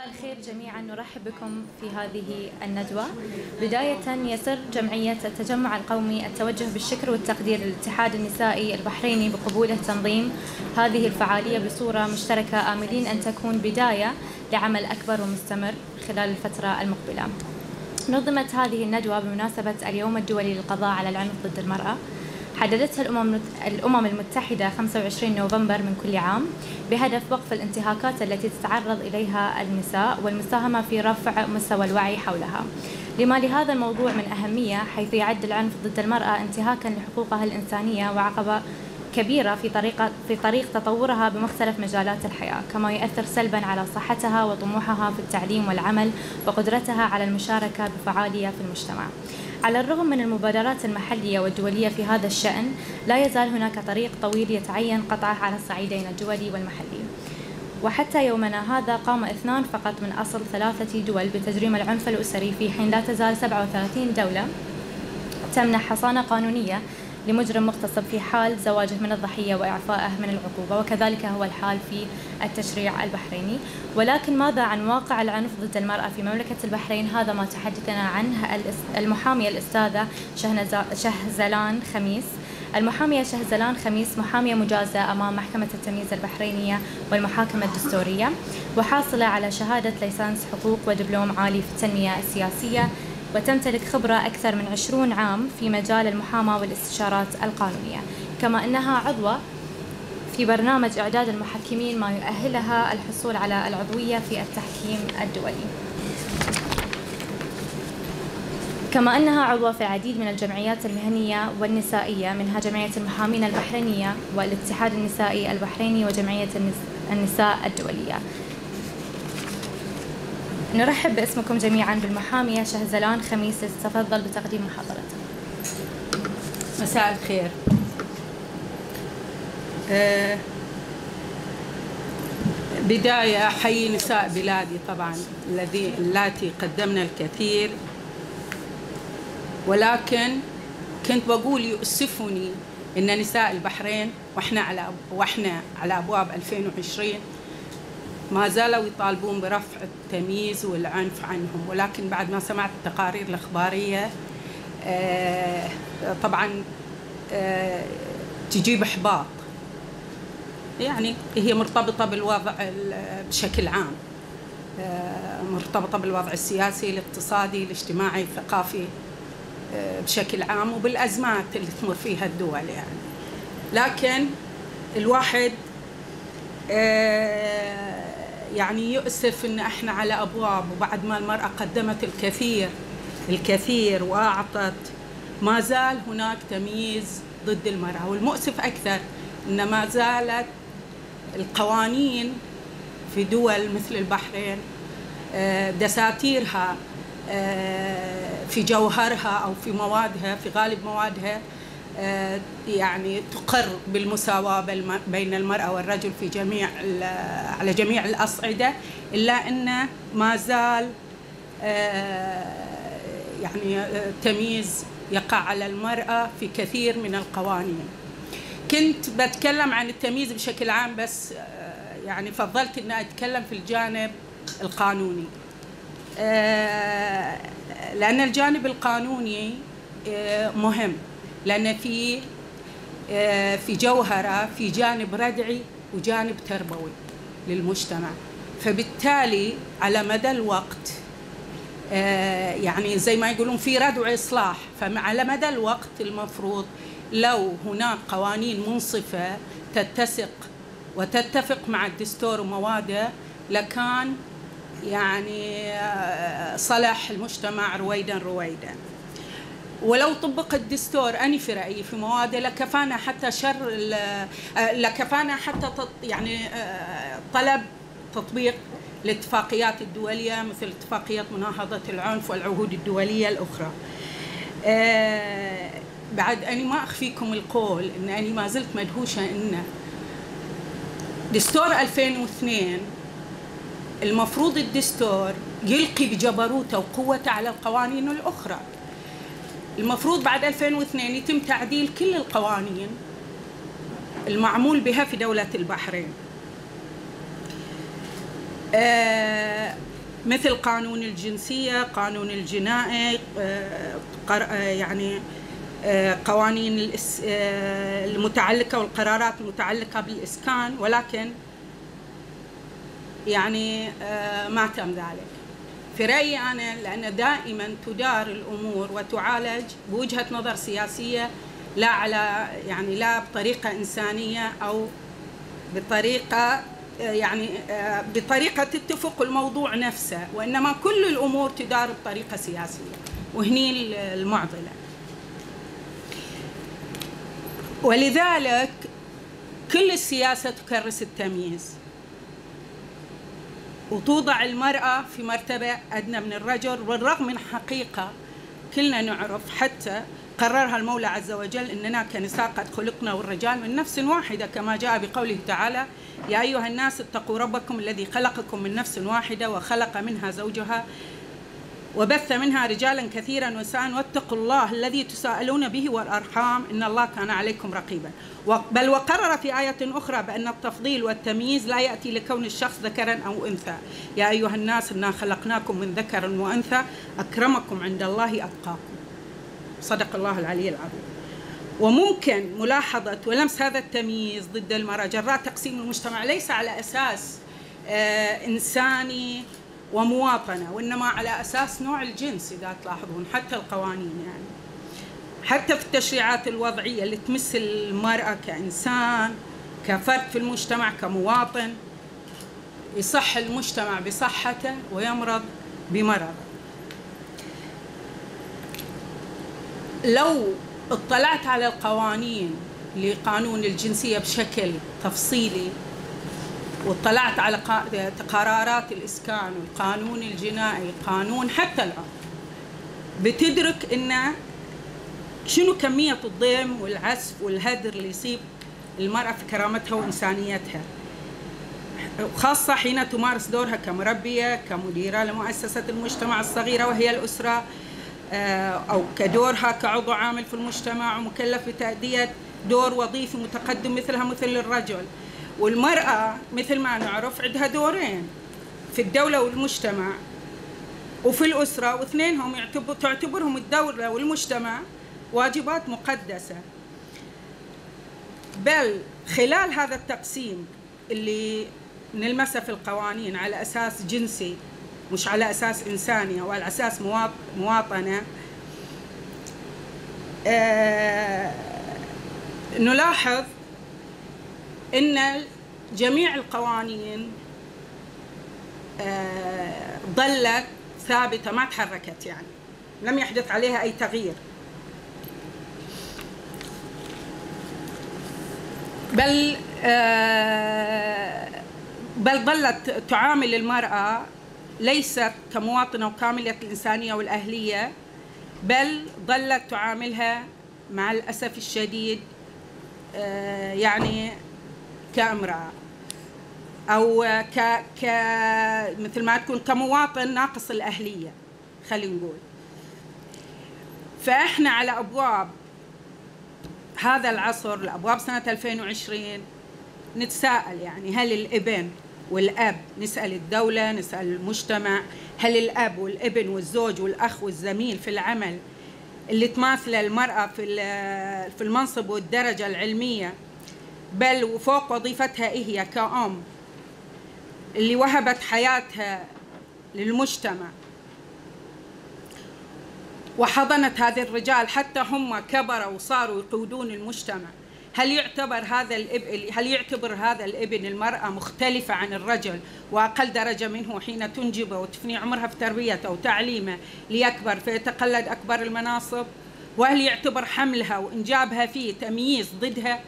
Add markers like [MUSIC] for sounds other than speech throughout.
مساء الخير جميعا. نرحب بكم في هذه الندوة. بداية يسر جمعية التجمع القومي التوجه بالشكر والتقدير للاتحاد النسائي البحريني بقبوله تنظيم هذه الفعالية بصورة مشتركة آملين أن تكون بداية لعمل أكبر ومستمر خلال الفترة المقبلة. نظمت هذه الندوة بمناسبة اليوم الدولي للقضاء على العنف ضد المرأة. حددتها الأمم الأمم المتحدة 25 نوفمبر من كل عام بهدف وقف الانتهاكات التي تتعرض إليها النساء والمساهمة في رفع مستوى الوعي حولها لما لهذا الموضوع من أهمية حيث يعد العنف ضد المرأة انتهاكا لحقوقها الإنسانية وعقبة كبيرة في طريقة في طريق تطورها بمختلف مجالات الحياة، كما يؤثر سلبا على صحتها وطموحها في التعليم والعمل وقدرتها على المشاركة بفعالية في المجتمع. على الرغم من المبادرات المحلية والدولية في هذا الشأن، لا يزال هناك طريق طويل يتعين قطعه على الصعيدين الدولي والمحلي. وحتى يومنا هذا قام اثنان فقط من أصل ثلاثة دول بتجريم العنف الأسري في حين لا تزال 37 دولة تمنح حصانة قانونية لمجرم مغتصب في حال زواجه من الضحية وإعفائه من العقوبة وكذلك هو الحال في التشريع البحريني. ولكن ماذا عن واقع العنف ضد المرأة في مملكة البحرين؟ هذا ما تحدثنا عنه المحامية الأستاذة شهزلان خميس. المحامية شهزلان خميس محامية مجازة أمام محكمة التمييز البحرينية والمحاكم الدستورية وحاصلة على شهادة ليسانس حقوق ودبلوم عالي في التنمية السياسية وتمتلك خبرة أكثر من 20 عام في مجال المحاماة والاستشارات القانونية. كما أنها عضوة في برنامج إعداد المحكمين ما يؤهلها الحصول على العضوية في التحكيم الدولي. كما أنها عضوة في العديد من الجمعيات المهنية والنسائية منها جمعية المحامين البحرينية والاتحاد النسائي البحريني وجمعية النساء الدولية. نرحب باسمكم جميعا بالمحامية شهزلان خميس تتفضل بتقديم محاضرتها مساء الخير. أه بداية حي نساء بلادي طبعا الذي اللاتي قدمنا الكثير. ولكن كنت بقول يؤسفني إن نساء البحرين وإحنا على وإحنا على أبواب 2020 ما زالوا يطالبون برفع التمييز والعنف عنهم ولكن بعد ما سمعت التقارير الإخبارية طبعا تجيب إحباط. يعني هي مرتبطة بالوضع بشكل عام مرتبطة بالوضع السياسي الاقتصادي الاجتماعي الثقافي بشكل عام وبالأزمات اللي تمر فيها الدول يعني. لكن الواحد يعني يؤسف إن إحنا على أبواب وبعد ما المرأة قدمت الكثير الكثير وأعطت ما زال هناك تمييز ضد المرأة والمؤسف أكثر إن ما زالت القوانين في دول مثل البحرين دساتيرها في جوهرها أو في موادها في غالب موادها يعني تقر بالمساواة بين المرأة والرجل في جميع على جميع الأصعدة إلا أن ما زال يعني تمييز يقع على المرأة في كثير من القوانين. كنت بتكلم عن التمييز بشكل عام بس يعني فضلت أن أتكلم في الجانب القانوني. لأن الجانب القانوني مهم. لأن في في جوهرة في جانب ردعي وجانب تربوي للمجتمع. فبالتالي على مدى الوقت يعني زي ما يقولون في ردع إصلاح فعلى مدى الوقت المفروض لو هناك قوانين منصفة تتسق وتتفق مع الدستور ومواده لكان يعني صلح المجتمع رويدا رويدا. ولو طبق الدستور أنا في رأيي في مواده لكفانا حتى شر لكفانا حتى يعني طلب تطبيق الاتفاقيات الدولية مثل اتفاقية مناهضة العنف والعهود الدولية الأخرى. بعد أنا ما أخفيكم القول أن أنا ما زلت مدهوشة أن دستور 2002 المفروض الدستور يلقي بجبروته وقوته على القوانين الأخرى. المفروض بعد 2002 يتم تعديل كل القوانين المعمول بها في دولة البحرين. آه مثل قانون الجنسية قانون الجنائي يعني قوانين المتعلقة والقرارات المتعلقة بالإسكان ولكن يعني ما تم ذلك. في رأيي أنا لأن دائما تدار الأمور وتعالج بوجهة نظر سياسية لا على يعني لا بطريقة إنسانية أو بطريقة يعني بطريقة تتفق الموضوع نفسه وإنما كل الأمور تدار بطريقة سياسية وهني المعضلة. ولذلك كل السياسة تكرس التمييز. وتوضع المرأة في مرتبة أدنى من الرجل بالرغم من حقيقة كلنا نعرف حتى قررها المولى عز وجل إننا كنساء قد خلقنا والرجال من نفس واحدة كما جاء بقوله تعالى يا أيها الناس اتقوا ربكم الذي خلقكم من نفس واحدة وخلق منها زوجها وبث منها رجالا كثيرا ونساء واتقوا الله الذي تساءلون به والأرحام. إن الله كان عليكم رقيبا. بل وقرر في آية أخرى بأن التفضيل والتمييز لا يأتي لكون الشخص ذكرا أو أنثى. يا أيها الناس إنا خلقناكم من ذكر وأنثى. أكرمكم عند الله أتقاكم. صدق الله العلي العظيم. وممكن ملاحظة ولمس هذا التمييز ضد المرأة. جراء تقسيم المجتمع. ليس على أساس آه إنساني ومواطنة وإنما على أساس نوع الجنس إذا تلاحظون حتى القوانين يعني. حتى في التشريعات الوضعية اللي تمس المرأة كإنسان كفرد في المجتمع كمواطن يصح المجتمع بصحته ويمرض بمرضه. لو اطلعت على القوانين لقانون الجنسية بشكل تفصيلي واطلعت على قرارات الإسكان والقانون الجنائي قانون حتى العرف بتدرك أن شنو كمية الضيم والعسف والهدر اللي يصيب المرأة في كرامتها وإنسانيتها. خاصة حين تمارس دورها كمربية كمديرة لمؤسسة المجتمع الصغيرة وهي الأسرة أو كدورها كعضو عامل في المجتمع ومكلف بتأدية دور وظيفي متقدم مثلها مثل الرجل. والمرأة مثل ما نعرف عندها دورين في الدولة والمجتمع. وفي الأسرة واثنينهم تعتبرهم الدولة والمجتمع واجبات مقدسة. بل خلال هذا التقسيم اللي نلمسه في القوانين على أساس جنسي مش على أساس إنساني أو على أساس مواطنة آه نلاحظ أن جميع القوانين آه ظلت ثابتة ما تحركت يعني. لم يحدث عليها أي تغيير. بل آه بل ظلت تعامل المرأة ليست كمواطنة وكاملة الإنسانية والأهلية بل ظلت تعاملها مع الأسف الشديد آه يعني كامرأة أو ك ك مثل ما تكون كمواطن ناقص الأهلية خلينا نقول. فإحنا على أبواب هذا العصر الأبواب سنة 2020 نتساءل يعني هل الإبن والأب نسأل الدولة نسأل المجتمع هل الأب والإبن والزوج والأخ والزميل في العمل اللي تماثله المرأة في في المنصب والدرجة العلمية بل وفوق وظيفتها هي؟ كأم. اللي وهبت حياتها للمجتمع. وحضنت هذه الرجال حتى هم كبروا وصاروا يقودون المجتمع. هل يعتبر هذا الابن هل يعتبر هذا الإبن المرأة مختلفة عن الرجل وأقل درجة منه حين تنجبه وتفني عمرها في تربيته وتعليمه ليكبر فيتقلد أكبر المناصب؟ وهل يعتبر حملها وإنجابها فيه تمييز ضدها؟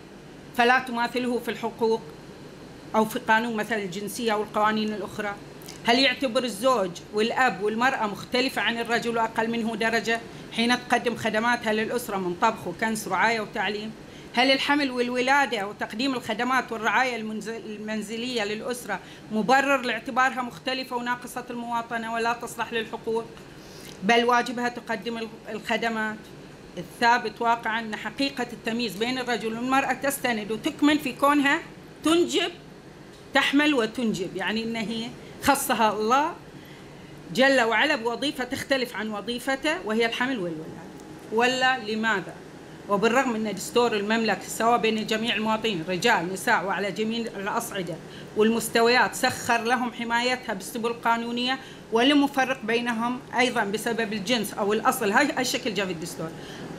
فلا تماثله في الحقوق أو في قانون مثلا الجنسية أو القوانين الأخرى. هل يعتبر الزوج والأب والمرأة مختلفة عن الرجل وأقل منه درجة حين تقدم خدماتها للأسرة من طبخ وكنس رعاية وتعليم؟ هل الحمل والولادة وتقديم الخدمات والرعاية المنزلية للأسرة مبرر لاعتبارها مختلفة وناقصة المواطنة ولا تصلح للحقوق؟ بل واجبها تقدم الخدمات. الثابت واقعا أن حقيقة التمييز بين الرجل والمرأة تستند وتكمن في كونها تنجب تحمل وتنجب. يعني أن هي خصها الله جل وعلا بوظيفة تختلف عن وظيفته وهي الحمل والولادة. ولا لماذا؟ وبالرغم أن دستور المملكة سواء بين جميع المواطنين رجال نساء وعلى جميع الأصعدة والمستويات سخر لهم حمايتها بالسبل القانونية ولم يفرق بينهم أيضا بسبب الجنس أو الأصل. هاي الشكل جاء في الدستور.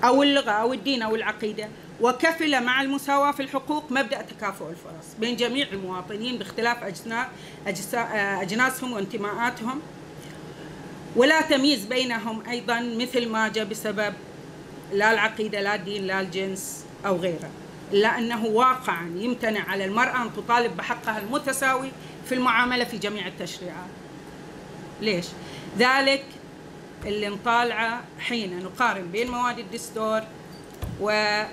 أو اللغة أو الدين أو العقيدة. وكفل مع المساواة في الحقوق مبدأ تكافؤ الفرص بين جميع المواطنين باختلاف أجناسهم وانتماءاتهم. ولا تمييز بينهم أيضا مثل ما جاء بسبب لا العقيدة لا الدين لا الجنس أو غيره. إلا أنه واقعا يمتنع على المرأة أن تطالب بحقها المتساوي في المعاملة في جميع التشريعات. ليش؟ ذلك اللي نطالعه حين نقارن بين مواد الدستور وقانون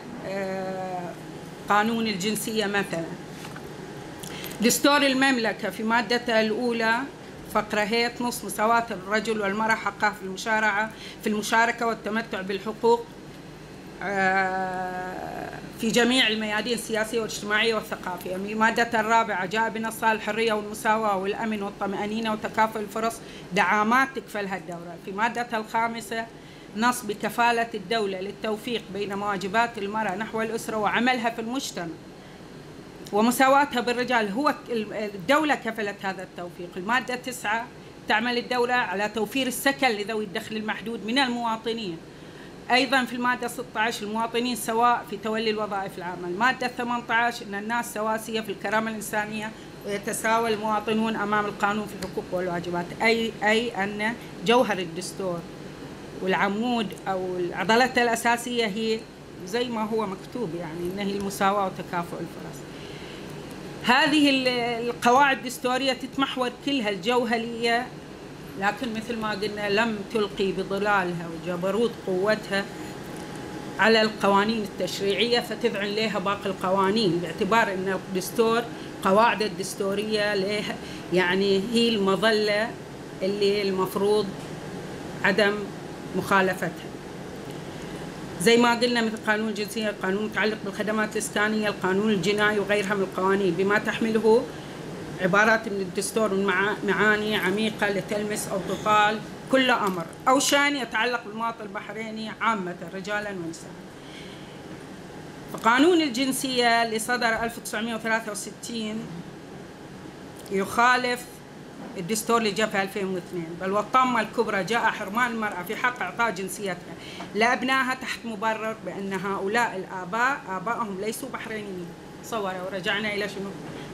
آه، الجنسية مثلا. دستور المملكة في مادته الأولى فقرة هي تنص مساواة الرجل والمرأة حقها في المشارعة في المشاركة والتمتع بالحقوق في جميع الميادين السياسية والاجتماعية والثقافية. المادة الرابعة جاء بنصها الحرية والمساواة والأمن والطمأنينة وتكافؤ الفرص دعامات تكفلها الدولة في مادة الخامسة نص بكفالة الدولة للتوفيق بين مواجبات المرأة نحو الأسرة وعملها في المجتمع ومساواتها بالرجال. هو الدولة كفلت هذا التوفيق. المادة تسعة تعمل الدولة على توفير السكن لذوي الدخل المحدود من المواطنين. أيضا في المادة 16 المواطنين سواء في تولي الوظائف العامة. المادة 18 أن الناس سواسية في الكرامة الإنسانية ويتساوى المواطنون أمام القانون في الحقوق والواجبات. أي أي أن جوهر الدستور والعمود أو العضلة الأساسية هي زي ما هو مكتوب يعني أنها هي المساواة وتكافؤ الفرص. هذه القواعد الدستورية تتمحور كلها الجوهرية لكن مثل ما قلنا لم تلقي بظلالها وجبروت قوتها على القوانين التشريعية فتذعن لها باقي القوانين باعتبار أن الدستور قواعد الدستورية لها يعني هي المظلة اللي المفروض عدم مخالفتها. زي ما قلنا مثل قانون الجنسية القانون المتعلق بالخدمات الإسكانية القانون الجنائي وغيرها من القوانين. بما تحمله عبارات من الدستور من معاني عميقة لتلمس أو تطال كل أمر. أو شأن يتعلق بالمواطن البحريني عامة رجالا ونساء. فقانون الجنسية اللي صدر 1963 يخالف الدستور اللي جاء في 2002 بل والطامة الكبرى جاء حرمان المرأة في حق إعطاء جنسيتها. لأبنائها تحت مبرر بأن هؤلاء الآباء آبائهم ليسوا بحرينيين. صوروا ورجعنا إلى شنو؟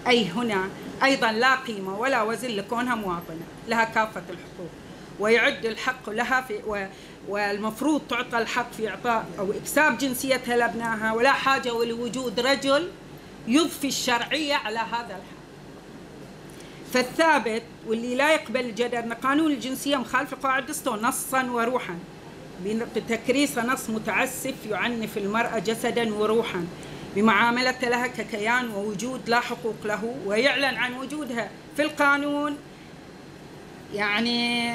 أي هنا. أيضا لا قيمة ولا وزن لكونها مواطنة. لها كافة الحقوق. ويعد الحق لها في والمفروض تعطى الحق في إعطاء أو إكساب جنسيتها لأبنائها. ولا حاجة لوجود رجل يضفي الشرعية على هذا الحق. فالثابت واللي لا يقبل الجدل أن قانون الجنسية مخالف لقواعد الدستور نصا وروحا. بتكريس نص متعسف يعنف المرأة جسدا وروحا. بمعاملة لها ككيان ووجود لا حقوق له ويعلن عن وجودها في القانون. يعني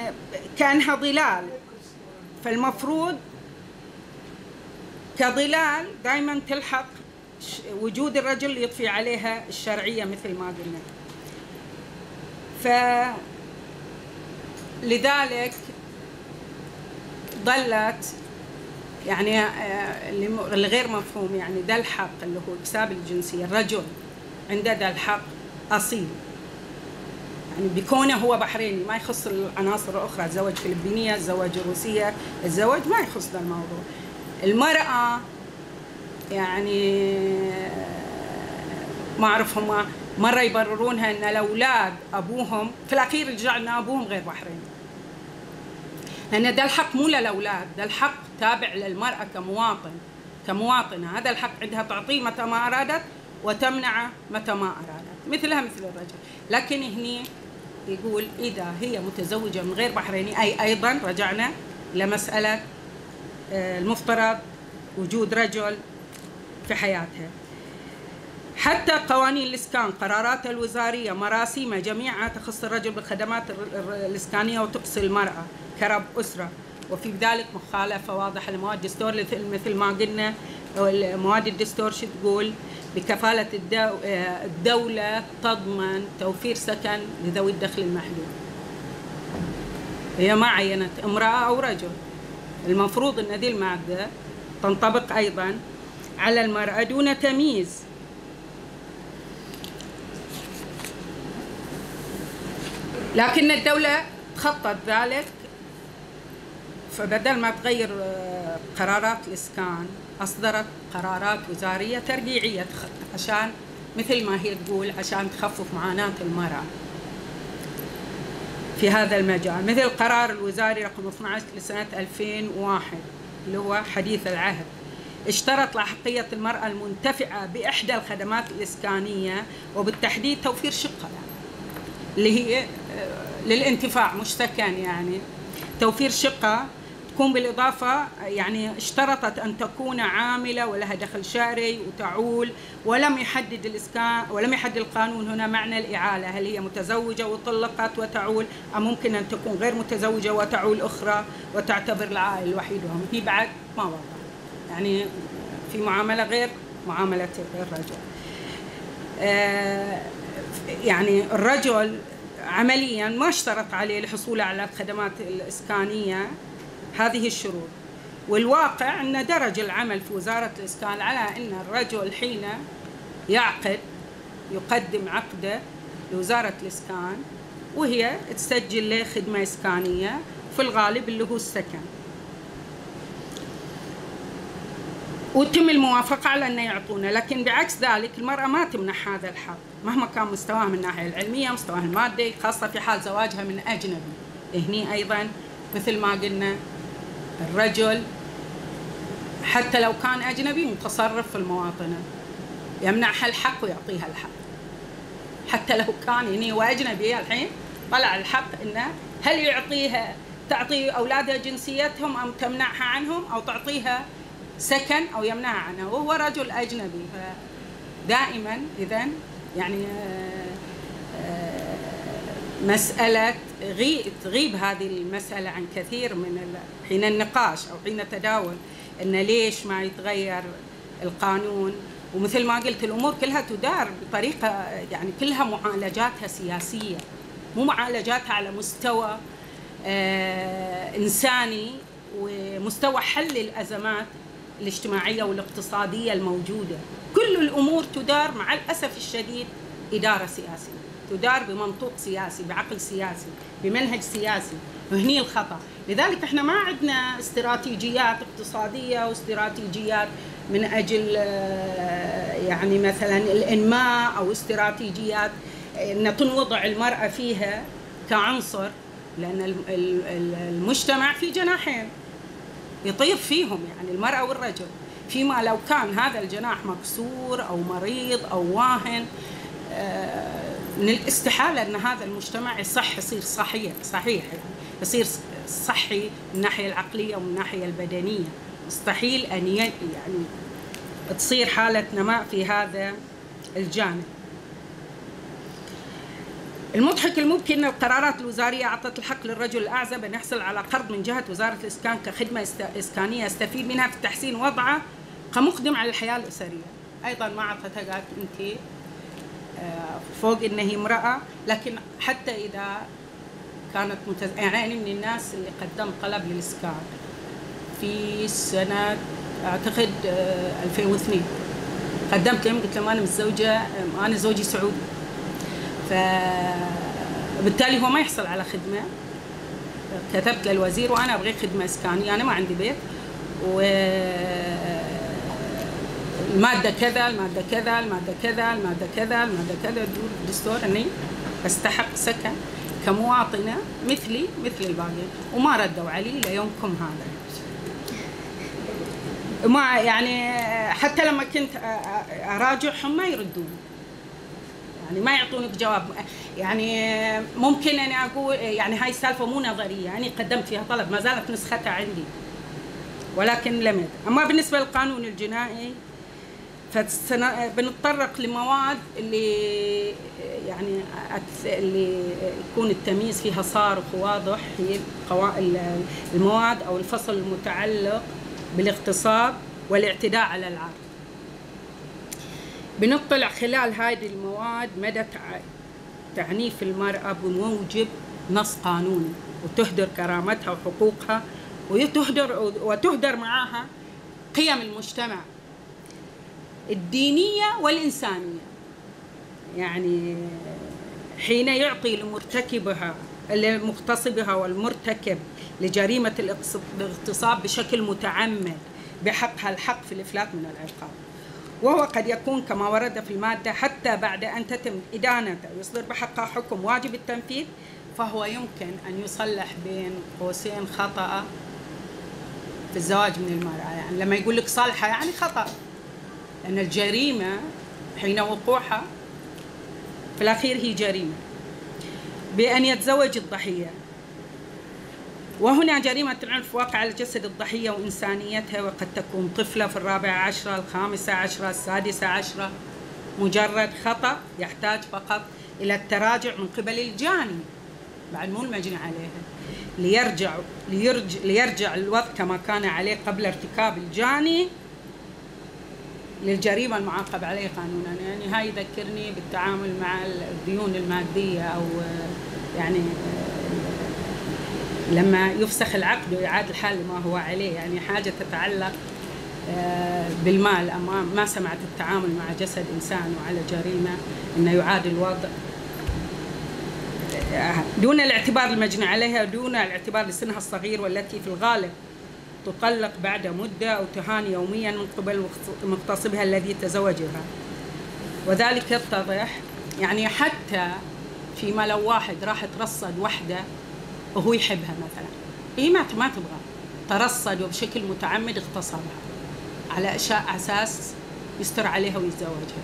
كأنها ظلال. فالمفروض كظلال دائما تلحق وجود الرجل يضفي عليها الشرعية مثل ما قلنا. فلذلك ظلت يعني آه، الغير مفهوم يعني ده الحق اللي هو اكساب الجنسية. الرجل عنده ده الحق أصيل. يعني بكونه هو بحريني ما يخص العناصر الأخرى. تزوج فلبينية تزوج روسية الزواج ما يخص ذا الموضوع. المرأة يعني ما أعرف هم مرة يبررونها إن الأولاد أبوهم في الأخير رجع ان أبوهم غير بحريني. لأن ده الحق مو للأولاد ده الحق تابع للمرأة كمواطن كمواطنة. هذا الحق عندها تعطيه متى ما أرادت وتمنعه متى ما أرادت. مثلها مثل الرجل. لكن هني يقول إذا هي متزوجة من غير بحريني أي أيضا رجعنا لمسألة آه، المفترض وجود رجل في حياتها. حتى قوانين الإسكان قرارات الوزارية مراسيمها جميعها تخص الرجل بالخدمات الإسكانية وتقصي المرأة كرب أسرة. وفي ذلك مخالفة واضحة لمواد الدستور مثل ما قلنا مواد الدستور شو تقول؟ بكفالة الدولة تضمن توفير سكن لذوي الدخل المحدود. هي ما عينت امرأة أو رجل. المفروض أن هذه المادة تنطبق أيضا على المرأة دون تمييز. لكن الدولة تخطط ذلك فبدل ما تغير آه، قرارات الإسكان أصدرت قرارات وزارية ترجيعية عشان مثل ما هي تقول عشان تخفف معاناة المرأة في هذا المجال. مثل القرار الوزاري رقم 12 لسنة 2001 اللي هو حديث العهد اشترط لأحقية المرأة المنتفعة بإحدى الخدمات الإسكانية وبالتحديد توفير شقة. اللي هي آه، للانتفاع مش سكن يعني. توفير شقة تكون بالإضافة يعني اشترطت أن تكون عاملة ولها دخل شهري وتعول ولم يحدد الإسكان ولم يحدد القانون هنا معنى الإعالة هل هي متزوجة وطلقت وتعول أم ممكن أن تكون غير متزوجة وتعول أخرى وتعتبر العائل الوحيد هي بعد ما وضع. يعني في معاملة غير معاملة الرجل. آه، يعني الرجل عمليا ما اشترط عليه الحصول على الخدمات الإسكانية هذه الشروط. والواقع أن درج العمل في وزارة الإسكان على أن الرجل حين يعقد يقدم عقده لوزارة الإسكان وهي تسجل له خدمة إسكانية في الغالب اللي هو السكن. وتم الموافقة على أن يعطونه لكن بعكس ذلك المرأة ما تمنح هذا الحق. مهما كان مستواها من الناحية العلمية مستواها المادي خاصة في حال زواجها من أجنبي. هني أيضا مثل ما قلنا الرجل حتى لو كان أجنبي متصرف في المواطنة يمنعها الحق ويعطيها الحق. حتى لو كان هو أجنبي الحين طلع الحق إنه هل يعطيها تعطي أولادها جنسيتهم أم تمنعها عنهم أو تعطيها سكن أو يمنعها عنها؟ وهو رجل أجنبي. دائما إذا يعني آه، آه، مسألة تغيب هذه المسألة عن كثير من حين النقاش أو حين التداول أن ليش ما يتغير القانون؟ ومثل ما قلت الأمور كلها تدار بطريقة يعني كلها معالجاتها سياسية مو معالجاتها على مستوى آه إنساني ومستوى حل الأزمات الاجتماعية والاقتصادية الموجودة. كل الأمور تدار مع الأسف الشديد إدارة سياسية. تدار بمنطوق سياسي بعقل سياسي بمنهج سياسي. وهني الخطأ. لذلك إحنا ما عندنا استراتيجيات اقتصادية واستراتيجيات من أجل آه، يعني مثلا الإنماء أو استراتيجيات. أن تنوضع المرأة فيها كعنصر لأن المجتمع في جناحين. يطير فيهم يعني المرأة والرجل. فيما لو كان هذا الجناح مكسور أو مريض أو واهن آه، من الاستحالة أن هذا المجتمع يصح يصير صحيح صحيح يعني يصير صحي من الناحية العقلية ومن الناحية البدنية. مستحيل أن يعني تصير حالة نماء في هذا الجانب. المضحك الممكن ان القرارات الوزارية أعطت الحق للرجل الاعزب ان يحصل على قرض من جهة وزارة الإسكان كخدمة إسكانية يستفيد منها في تحسين وضعه كمقدم على الحياة الأسرية. أيضا ما اعطتها قالت أنت آه، فوق إن هي امرأة لكن حتى إذا كانت متز... يعني من الناس اللي قدم طلب للإسكان في سنة أعتقد 2002 آه، قدمت لهم قلت لهم أنا متزوجة أنا زوجي سعودي فبالتالي هو ما يحصل على خدمة. كتبت للوزير وأنا أبغي خدمة إسكانية. أنا ما عندي بيت. و الماده كذا الماده كذا الماده كذا الماده كذا الماده كذا. الدستور أني أستحق سكن كمواطنة مثلي مثل الباقيين وما ردوا علي ليومكم هذا. ما يعني حتى لما كنت أراجعهم ما يردون. يعني ما يعطونك جواب. يعني ممكن أنا أقول يعني هاي السالفة مو نظرية يعني قدمت فيها طلب ما زالت نسختها عندي. ولكن لم أما بالنسبة للقانون الجنائي بنتطرق لمواد اللي يعني اللي يكون التمييز فيها صارخ وواضح هي المواد أو الفصل المتعلق بالاغتصاب والاعتداء على العرض. بنطلع خلال هذه المواد مدى تعنيف المرأة بموجب نص قانوني وتهدر كرامتها وحقوقها وتهدر وتهدر معها قيم المجتمع الدينية والإنسانية. يعني حين يعطي لمرتكبها لمغتصبها والمرتكب لجريمة الاغتصاب بشكل متعمد بحقها الحق في الإفلات من العقاب. وهو قد يكون كما ورد في المادة حتى بعد أن تتم إدانته ويصدر بحقها حكم واجب التنفيذ فهو يمكن أن يصلح بين قوسين خطأ في الزواج من المرأة. يعني لما يقول لك صالحة يعني خطأ لأن الجريمة حين وقوعها في الأخير هي جريمة. بأن يتزوج الضحية وهنا جريمة العنف واقع على جسد الضحية وإنسانيتها وقد تكون طفلة في الرابعة عشرة الخامسة عشرة السادسة عشرة مجرد خطأ يحتاج فقط إلى التراجع من قبل الجاني. بعد مو المجني عليها. ليرجع ليرجع, ليرجع الوضع كما كان عليه قبل ارتكاب الجاني للجريمة المعاقب عليه قانونا. يعني هاي يذكرني بالتعامل مع الديون المادية أو يعني لما يفسخ العقد ويعاد الحال لما هو عليه يعني حاجة تتعلق آه، بالمال. أما ما سمعت التعامل مع جسد إنسان وعلى جريمة أنه يعاد الوضع. دون الاعتبار المجني عليها دون الاعتبار لسنها الصغير والتي في الغالب تطلق بعد مدة أو تهان يوميا من قبل مغتصبها الذي تزوجها. وذلك يتضح يعني حتى فيما لو واحد راح ترصد وحدة وهو يحبها مثلا. هي ما ما تبغى. ترصد وبشكل متعمد اغتصبها على أساس يستر عليها ويتزوجها.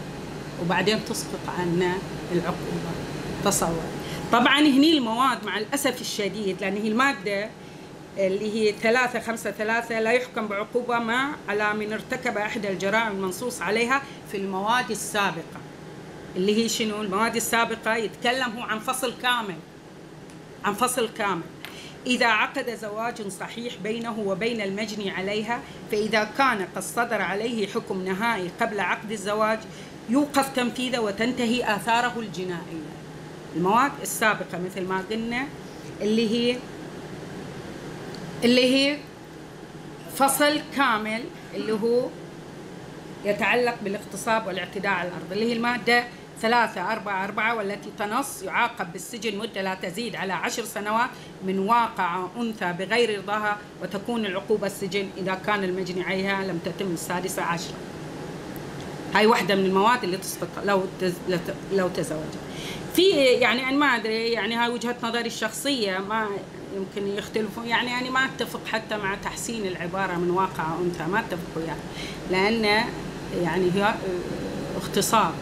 وبعدين تسقط عنا العقوبة. تصور. طبعا هني المواد مع الأسف الشديد لأن هي المادة اللي هي ثلاثة خمسة ثلاثة لا يحكم بعقوبة ما على من ارتكب إحدى الجرائم المنصوص عليها في المواد السابقة. اللي هي شنو؟ المواد السابقة يتكلم هو عن فصل كامل. عن فصل كامل. إذا عقد زواج صحيح بينه وبين المجني عليها فإذا كان قد صدر عليه حكم نهائي قبل عقد الزواج يوقف تنفيذه وتنتهي آثاره الجنائية. المواد السابقة مثل ما قلنا اللي هي اللي هي فصل كامل اللي هو يتعلق بالاغتصاب والاعتداء على الأرض اللي هي المادة ثلاثة أربعة أربعة والتي تنص يعاقب بالسجن مدة لا تزيد على عشر سنوات من واقع أنثى بغير رضاها وتكون العقوبة السجن إذا كان المجني عليها لم تتم السادسة عشرة هاي واحدة من المواد اللي تسقط لو لو تزوجت. في يعني أنا ما أدري يعني هاي وجهة نظري الشخصية ما يمكن يختلفون يعني أنا ما أتفق حتى مع تحسين العبارة من واقع أنثى ما أتفق وياه يعني لأن يعني هي اغتصاب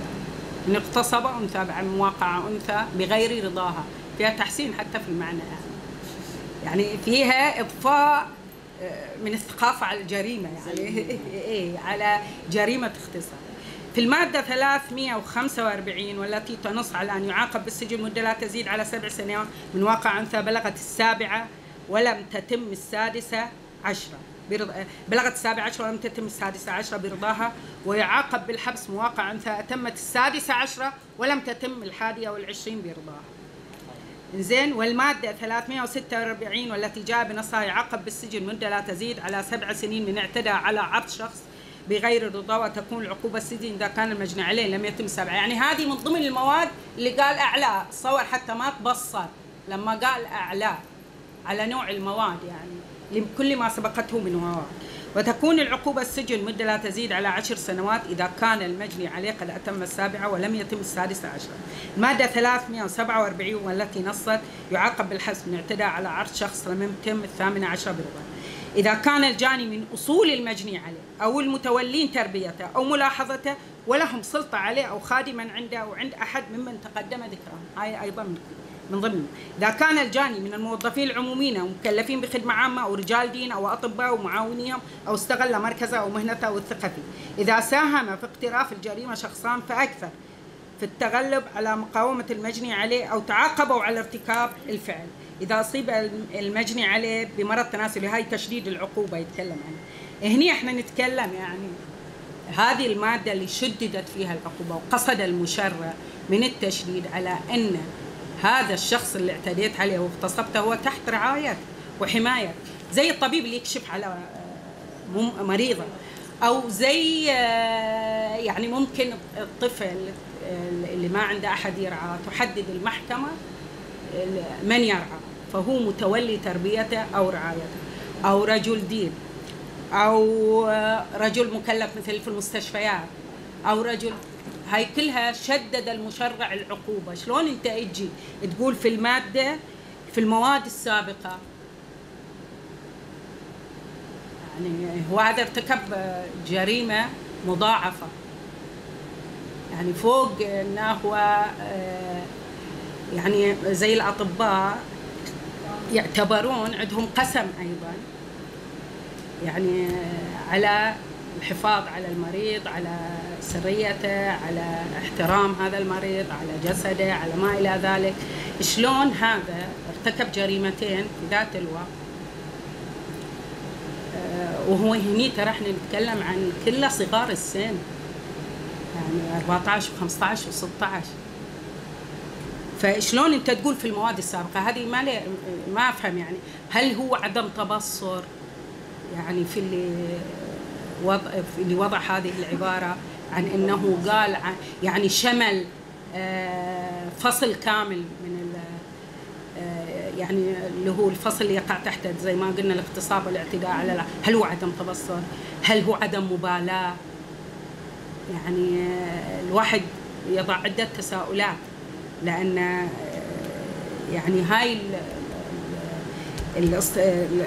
من اغتصب أنثى من واقع أنثى بغير رضاها. فيها تحسين حتى في المعنى. يعني يعني فيها إضفاء آه، من الثقافة على الجريمة يعني. إيه على جريمة اغتصاب في المادة 345 والتي تنص على أن يعاقب بالسجن مدة لا تزيد على سبع سنوات من واقع أنثى بلغت السابعة ولم تتم السادسة عشرة. بلغت السابعة عشرة ولم تتم السادسة عشرة برضاها ويعاقب بالحبس مواقع أنثى أتمت السادسة عشرة ولم تتم الحادية والعشرين برضاها زين والمادة 346 والتي جاء بنصها يعاقب بالسجن مدة لا تزيد على سبع سنين من اعتدى على عرض شخص بغير الرضا وتكون العقوبة السجن إذا كان المجني عليه لم يتم سبعة. يعني هذه من ضمن المواد اللي قال أعلى صور حتى ما تبصر لما قال أعلى على نوع المواد يعني. لكل ما سبقته من مواد وتكون العقوبة السجن مدة لا تزيد على عشر سنوات إذا كان المجني عليه قد أتم السابعة ولم يتم السادسة عشرة المادة 347 والتي نصت يعاقب بالحبس من اعتداء على عرض شخص لم يتم الثامنة عشرة برضا إذا كان الجاني من أصول المجني عليه أو المتولين تربيته أو ملاحظته ولهم سلطة عليه أو خادما عنده أو عند أحد ممن تقدم ذكرهم هاي أيضا من ضمن. إذا كان الجاني من الموظفين العموميين أو مكلفين بخدمة عامة أو رجال دين أو أطباء ومعاونيهم أو استغل مركزه أو مهنته أو الثقافي إذا ساهم في اقتراف الجريمة شخصان فأكثر في التغلب على مقاومة المجني عليه أو تعاقبوا على ارتكاب الفعل. إذا أصيب المجني عليه بمرض تناسلي هاي تشديد العقوبة يتكلم عنه. هني إحنا نتكلم يعني هذه المادة اللي شددت فيها العقوبة وقصد المشرع من التشديد على أن هذا الشخص اللي اعتديت عليه واغتصبته هو تحت رعاية وحماية. زي الطبيب اللي يكشف على آه، مريضة. أو زي آه، يعني ممكن الطفل آه، اللي ما عنده أحد يرعاه تحدد المحكمة من يرعى فهو متولي تربيته أو رعايته. أو رجل دين. آه، رجل مكلف مثل في المستشفيات. أو رجل هاي كلها شدد المشرع العقوبة. شلون أنت تجي تقول في المادة في المواد السابقة؟ يعني هو هذا ارتكب جريمة مضاعفة. يعني فوق انه هو آه، يعني زي الأطباء يعتبرون عندهم قسم أيضا. يعني آه، على الحفاظ على المريض على سريته على احترام هذا المريض على جسده على ما إلى ذلك. شلون هذا ارتكب جريمتين في ذات الوقت؟ آه، وهو هني ترى إحنا نتكلم عن كل صغار السن. يعني 14 و15 و16 فشلون أنت تقول في المواد السابقة؟ هذه ما لي ما أفهم يعني. هل هو عدم تبصر؟ يعني في اللي وضع في اللي وضع هذه العبارة. عن إنه قال عن يعني شمل آه، فصل كامل من آه، يعني اللي هو الفصل اللي يقع تحته زي ما قلنا الاغتصاب والاعتداء على هل هو عدم تبصر؟ هل هو عدم مبالاة؟ يعني آه، الواحد يضع عدة تساؤلات آه، يعني هاي ال- ال- الاست- ال-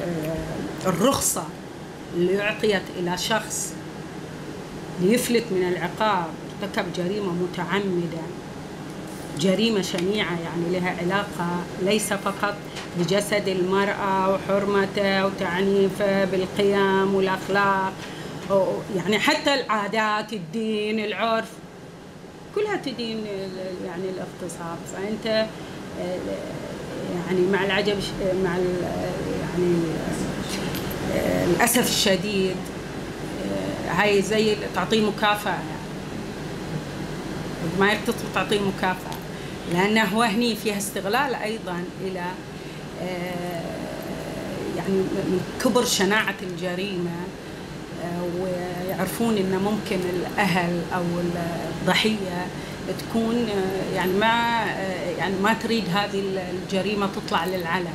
الرخصة اللي أعطيت إلى شخص ليفلت من العقاب. ارتكب جريمة متعمدة جريمة شنيعة يعني لها علاقة ليس فقط بجسد المرأة وحرمته وتعنيفه بالقيم والأخلاق يعني حتى العادات الدين العرف كلها تدين يعني الاغتصاب فأنت آه، يعني مع العجب مع يعني آه، الأسف الشديد هاي زي تعطيه مكافأة يعني. ما يرتبط تعطيه مكافأة. لأنه هو هني فيها استغلال أيضا إلى آه، يعني من كبر شناعة الجريمة آه، ويعرفون إن ممكن الأهل أو الضحية تكون آه، يعني ما يعني ما تريد هذه الجريمة تطلع للعلن.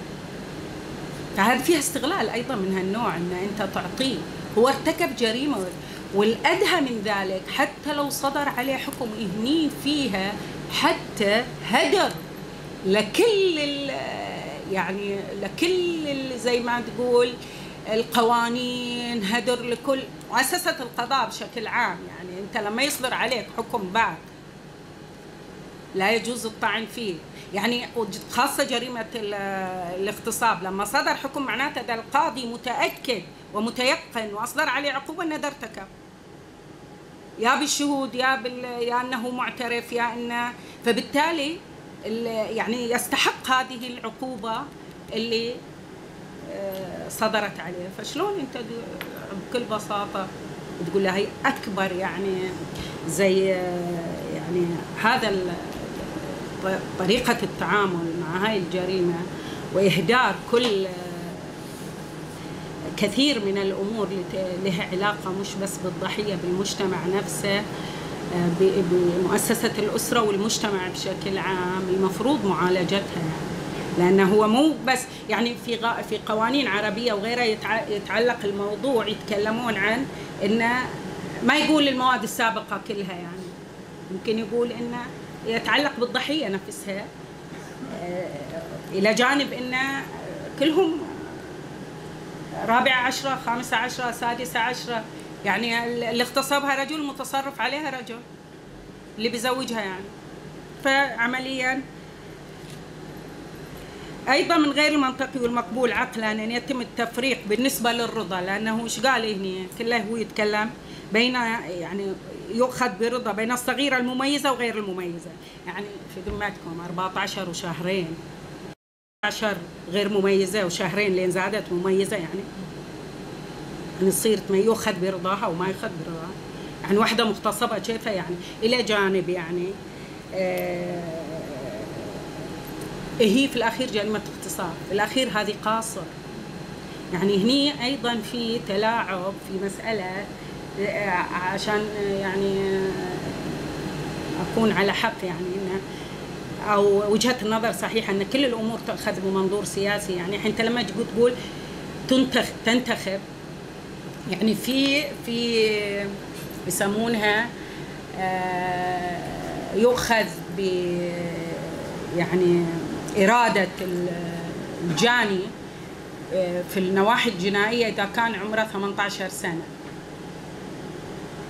فهذا فيها استغلال أيضا من هالنوع إن أنت تعطيه. هو ارتكب جريمة. والأدهى من ذلك حتى لو صدر عليه حكم هني فيها حتى هدر. لكل يعني لكل زي ما تقول القوانين هدر لكل مؤسسة القضاء بشكل عام. يعني أنت لما يصدر عليك حكم بعد لا يجوز الطعن فيه. يعني خاصة جريمة ال- الاغتصاب لما صدر حكم معناته ده القاضي متأكد ومتيقن وأصدر عليه عقوبة أنه ده ارتكب. يا بالشهود يا بال... يا أنه معترف يا أنه فبالتالي ال- يعني يستحق هذه العقوبة اللي آه، صدرت عليه فشلون أنت بكل بساطة تقول له هي أكبر يعني زي آه، يعني هذا طريقة التعامل مع هاي الجريمة وإهدار كل كثير من الأمور لها علاقة مش بس بالضحية بالمجتمع نفسه بمؤسسة الأسرة والمجتمع بشكل عام. المفروض معالجتها يعني لأنه هو مو بس يعني في في قوانين عربية وغيرها يتع- يتعلق الموضوع يتكلمون عن إنه ما يقول المواد السابقة كلها يعني. ممكن يقول إنه يتعلق بالضحية نفسها آه، إلى جانب إنه كلهم رابعة عشرة خامسة عشرة سادسة عشرة يعني ال- اللي اغتصبها رجل متصرف عليها رجل اللي بيزوجها يعني. فعمليا أيضا من غير المنطقي والمقبول عقلا ان يتم التفريق بالنسبة للرضا لأنه إيش قال هنا كله هو يتكلم. بين يعني يؤخذ برضا بين الصغيرة المميزة وغير المميزة. يعني في ذمتكم 14 وشهرين. 10 غير مميزة وشهرين لين زادت مميزة يعني. يعني تصير يؤخذ برضاها وما يؤخذ برضاها. يعني واحدة مغتصبة كيف يعني إلى جانب يعني آه، هي في الأخير جريمة اغتصاب في الأخير هذه قاصر. يعني هني أيضا في تلاعب في آه، عشان يعني أكون على حق يعني انه أو وجهة النظر صحيحة إن كل الأمور تؤخذ بمنظور سياسي. يعني أنت لما تقول تنتخ تنتخب يعني في في يسمونها آه، يؤخذ ب يعني إرادة الجاني آه، في النواحي الجنائية إذا كان عمره 18 سنة.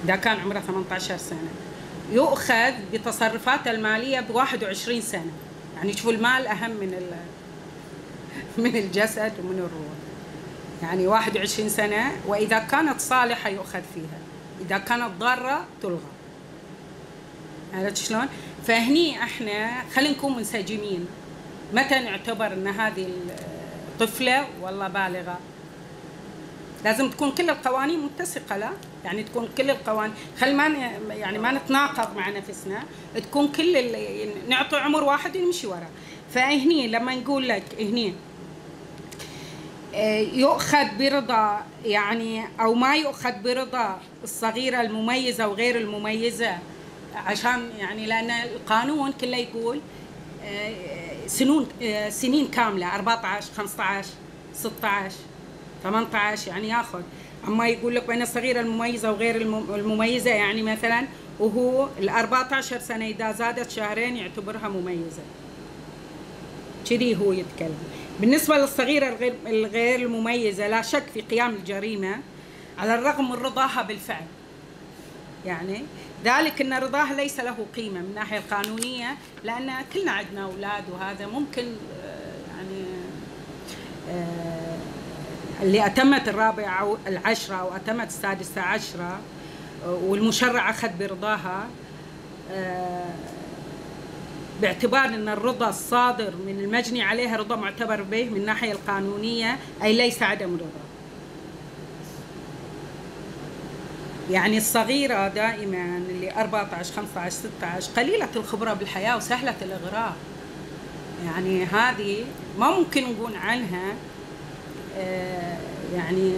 إذا كان عمره 18 سنة. يؤخذ بتصرفاته المالية ب 21 سنة. يعني شوفوا المال أهم من [LAUGHS] من الجسد ومن الروح. يعني 21 سنة وإذا كانت صالحة يؤخذ فيها. إذا كانت ضارة تلغى. عرفت شلون؟ فهني إحنا خلينا نكون منسجمين. متى نعتبر إن هذه الطفله والله بالغة. لازم تكون كل القوانين متسقة لا؟ يعني تكون كل القوانين. خل ما يعني ما نتناقض مع نفسنا تكون كل نعطي عمر واحد ونمشي وراه فهني لما نقول لك هني آه، يؤخذ برضا يعني أو ما يؤخذ برضا الصغيرة المميزة وغير المميزة عشان يعني لأن القانون كله يقول آه، سنون آه، سنين كاملة 14 15 16 18 يعني ياخذ. أما يقول لك بين الصغيره المميزة وغير المميزة يعني مثلا وهو ال 14 سنة إذا زادت شهرين يعتبرها مميزة. كذي هو يتكلم. بالنسبة للصغيرة الغير الغير المميزة لا شك في قيام الجريمة على الرغم من رضاها بالفعل. يعني ذلك إن رضاها ليس له قيمة من الناحيه القانونية لأن كلنا عندنا أولاد وهذا ممكن آه، يعني آه، اللي أتمت الرابعة أو العشرة أو أتمت السادسة عشرة آه، والمشرع أخذ برضاها باعتبار إن الرضا الصادر من المجني عليها رضا معتبر به من الناحيه القانونية أي ليس عدم رضا. يعني الصغيرة دائما اللي 14 15 16 قليلة الخبرة بالحياة وسهلة الإغراء. يعني هذه ما ممكن نقول عنها. آه، يعني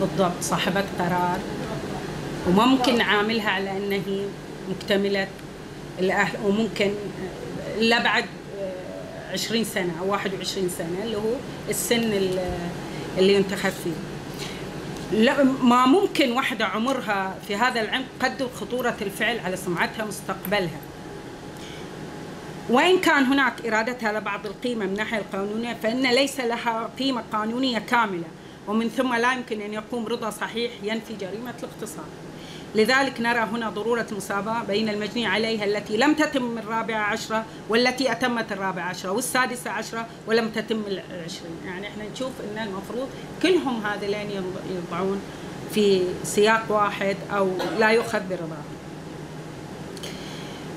بالضبط صاحبة قرار. وما ممكن نعاملها على أنها هي مكتملة الأهل وممكن إلا بعد 20 آه، سنة أو 21 سنة اللي هو السن اللي ينتخب فيه. لا ما ممكن واحدة عمرها في هذا العمر تقدر خطورة الفعل على سمعتها ومستقبلها وإن كان هناك إرادتها لبعض القيمة من الناحية القانونية فإن ليس لها قيمة قانونية كاملة ومن ثم لا يمكن أن يقوم رضا صحيح ينفي جريمة الاغتصاب لذلك نرى هنا ضرورة المساواة بين المجني عليها التي لم تتم من الرابعة عشرة والتي أتمت الرابعة عشرة والسادسة عشرة ولم تتم العشرين. يعني إحنا نشوف أن المفروض كلهم هذين يضعون في سياق واحد أو لا يؤخذ برضاهم.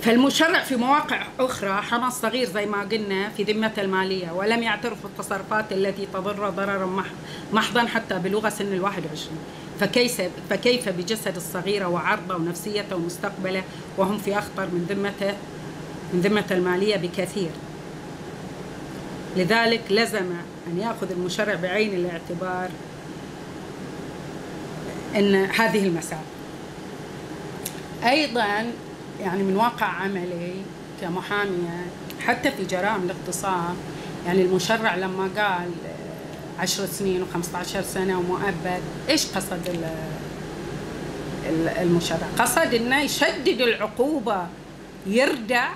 فالمشرع في مواقع أخرى حمى الصغير زي ما قلنا في ذمة المالية ولم يعترف بالتصرفات التي تضر ضررا محضا حتى بلغة سن الواحد وعشرين. فكيف فكيف بجسد الصغيرة وعرضه ونفسيته ومستقبله؟ وهم في أخطر من ذمته من ذمة المالية بكثير. لذلك لزم أن يأخذ المشرع بعين الاعتبار أن هذه المسائل أيضا يعني من واقع عملي كمحامية حتى في جرائم الاغتصاب يعني المشرع لما قال عشر سنين و15 سنة ومؤبد إيش قصد المشرع؟ قصد أنه يشدد العقوبة يردع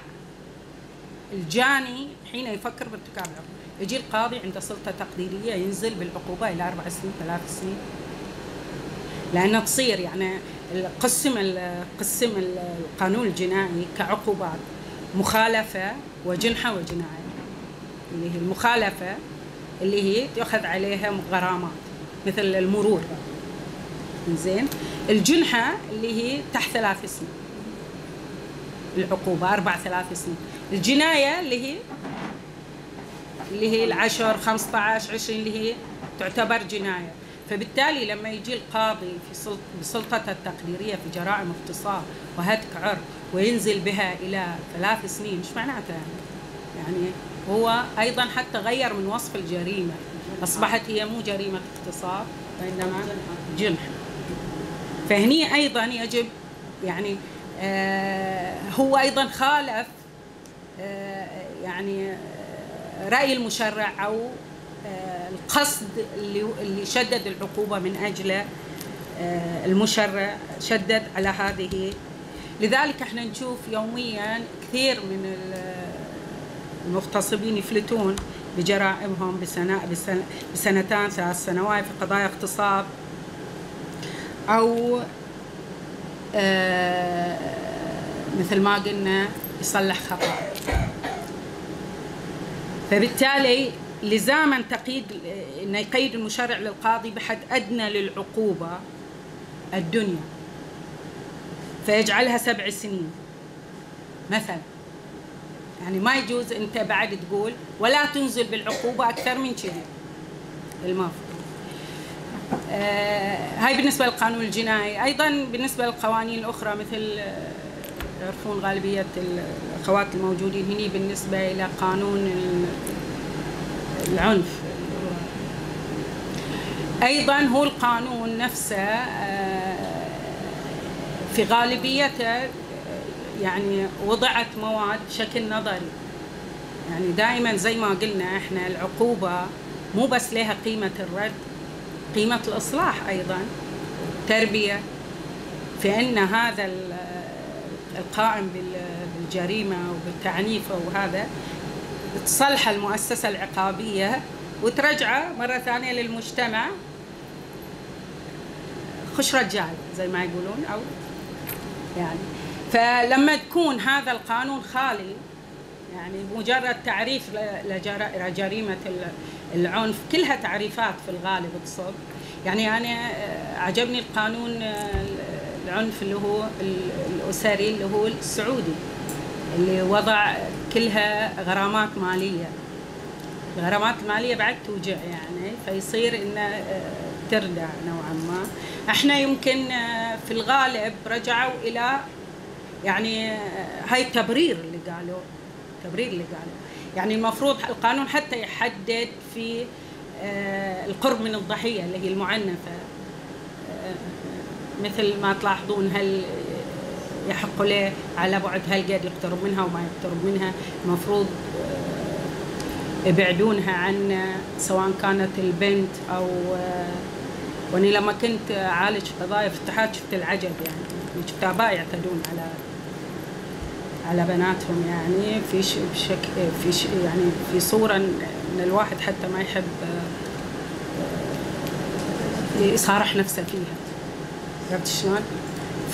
الجاني حين يفكر بارتكاب العقوبة. يجي القاضي عنده سلطة تقديرية ينزل بالعقوبة إلى أربع سنين ثلاث سنين. لأنه تصير يعني قسم قسم القانون الجنائي كعقوبات مخالفة وجنحة وجناية. اللي هي المخالفة اللي هي تؤخذ عليها غرامات مثل المرور. زين الجنحة اللي هي تحت ثلاث سنين العقوبة أربع ثلاث سنين الجناية اللي هي اللي هي العشر 15 20 اللي هي تعتبر جناية. فبالتالي لما يجي القاضي في بسلطته التقديرية في جرائم اغتصاب وهتك عرض وينزل بها إلى ثلاث سنين إيش معناته يعني؟ هو أيضا حتى غير من وصف الجريمة أصبحت هي مو جريمة اغتصاب وانما جنح فهني أيضا يجب يعني آه هو أيضا خالف آه يعني آه رأي المشرع أو القصد اللي شدد العقوبه من اجله آه المشرع شدد على هذه. لذلك إحنا نشوف يوميا كثير من المغتصبين يفلتون بجرائمهم بسنة بسنتان ثلاث سنوات في قضايا اغتصاب أو آه مثل ما قلنا يصلح خطأ. فبالتالي لزاما تقييد انه يقيد المشرع للقاضي بحد أدنى للعقوبة الدنيا. فيجعلها سبع سنين. مثلا. يعني ما يجوز أنت بعد تقول ولا تنزل بالعقوبة أكثر من كذي المفروض آه هاي بالنسبة للقانون الجنائي. أيضا بالنسبة للقوانين الأخرى مثل يعرفون غالبية الأخوات الموجودين هني بالنسبة إلى قانون العنف. أيضا هو القانون نفسه آه في غالبيته يعني وضعت مواد بشكل نظري. يعني دائما زي ما قلنا إحنا العقوبة مو بس لها قيمة الرد قيمة الإصلاح أيضا تربية. في أن هذا القائم بالجريمة وبالتعنيف وهذا تصلح المؤسسة العقابية وترجعه مرة ثانية للمجتمع. خش رجال زي ما يقولون أو يعني. فلما تكون هذا القانون خالي يعني مجرد تعريف لجريمة العنف كلها تعريفات في الغالب تصب. يعني أنا عجبني القانون العنف اللي هو الأسري اللي هو السعودي. اللي وضع كلها غرامات مالية. الغرامات المالية بعد توجع يعني فيصير إنه تردع نوعا ما. إحنا يمكن في الغالب رجعوا إلى يعني هاي التبرير اللي قالوا التبرير اللي قالوا. يعني المفروض القانون حتى يحدد في القرب من الضحية اللي هي المعنفة. مثل ما تلاحظون هل يحق له على بعد هل قاعد يقترب منها وما يقترب منها المفروض يبعدونها عن سواء كانت البنت أو وأني لما كنت أعالج قضايا في الاتحاد شفت العجب يعني شفت اباء يعتدون على على بناتهم يعني في ش... بشك... في. يعني في صورة إن الواحد حتى ما يحب يصارح نفسه فيها عرفت شلون؟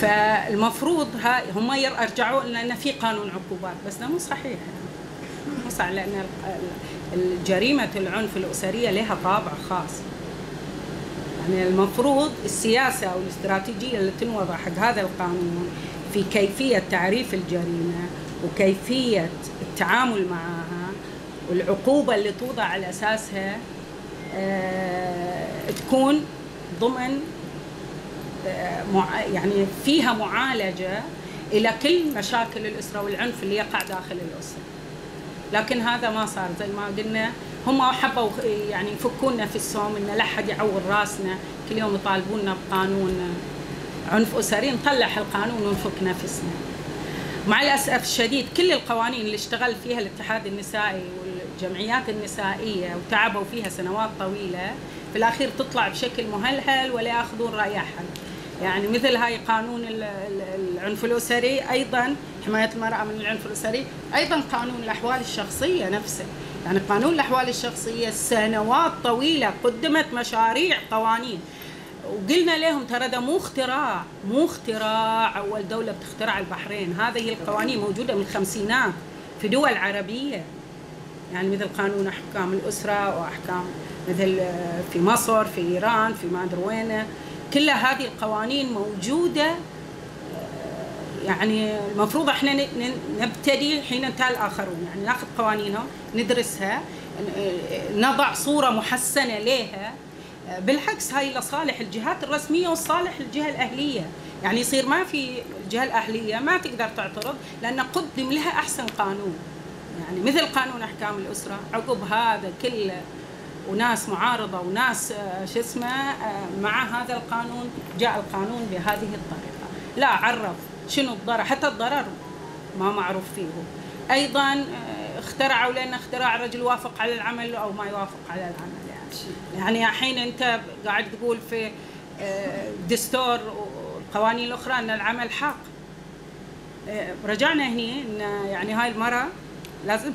فالمفروض هم يرجعوا لأن في قانون عقوبات بس ده مو صحيح. مو صحيح لأن جريمه العنف الأسرية لها طابع خاص. يعني المفروض السياسة أو الاستراتيجية اللي تنوضع حق هذا القانون في كيفية تعريف الجريمة وكيفية التعامل معها والعقوبة اللي توضع على أساسها آه تكون ضمن يعني فيها معالجة إلى كل مشاكل الأسرة والعنف اللي يقع داخل الأسرة. لكن هذا ما صار زي ما قلنا هم حبوا يعني يفكون نفسهم إن لا أحد يعور راسنا كل يوم يطالبونا بقانون عنف أسري نطلع القانون ونفك نفسنا. مع الأسف الشديد كل القوانين اللي اشتغل فيها الاتحاد النسائي والجمعيات النسائية وتعبوا فيها سنوات طويلة في الأخير تطلع بشكل مهلهل ولا يأخذون راي احد. يعني مثل هاي قانون العنف الأسري أيضا حماية المرأة من العنف الأسري أيضا قانون الأحوال الشخصية نفسه. يعني قانون الأحوال الشخصية سنوات طويلة قدمت مشاريع قوانين. وقلنا لهم ترى ده مو اختراع مو اختراع أول دولة بتخترع البحرين. هذه القوانين موجودة من الخمسينات في دول عربية. يعني مثل قانون أحكام الأسرة وأحكام مثل في مصر في إيران في ما أدري وين كل هذه القوانين موجودة. يعني المفروض إحنا نبتدي حين انتهى الآخرون. يعني ناخذ قوانينهم ندرسها نضع صورة محسنة لها بالعكس هاي لصالح الجهات الرسمية وصالح الجهة الأهلية. يعني يصير ما في الجهه الأهلية ما تقدر تعترض لأن قدم لها أحسن قانون. يعني مثل قانون أحكام الأسرة عقب هذا كله. وناس معارضة وناس آه، شو اسمه آه، مع هذا القانون جاء القانون بهذه الطريقة. لا عرف شنو الضرر حتى الضرر ما معروف فيه. أيضا آه، اخترعوا لنا اختراع رجل يوافق على العمل أو ما يوافق على العمل يعني. يعني الحين أنت قاعد تقول في دستور والقوانين الأخرى أن العمل حق رجعنا هني إن يعني هاي المرأة لازم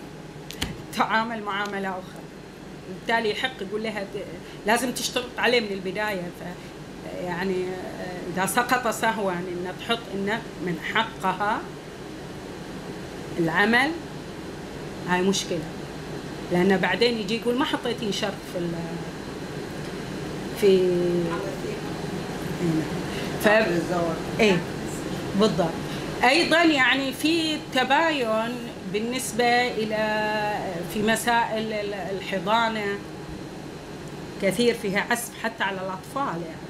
[LAUGHS] تعامل معاملة أخرى. بالتالي يحق يقول لها لازم تشترط عليه من البداية. ف يعني إذا سقط سهوا إن تحط إنه من حقها العمل هاي مشكلة. لأن بعدين يجي يقول ما حطيتي شرط في في ف إيه بالضبط. أيضا يعني في تباين بالنسبة إلى في مسائل الحضانة كثير فيها عسف حتى على الأطفال يعني.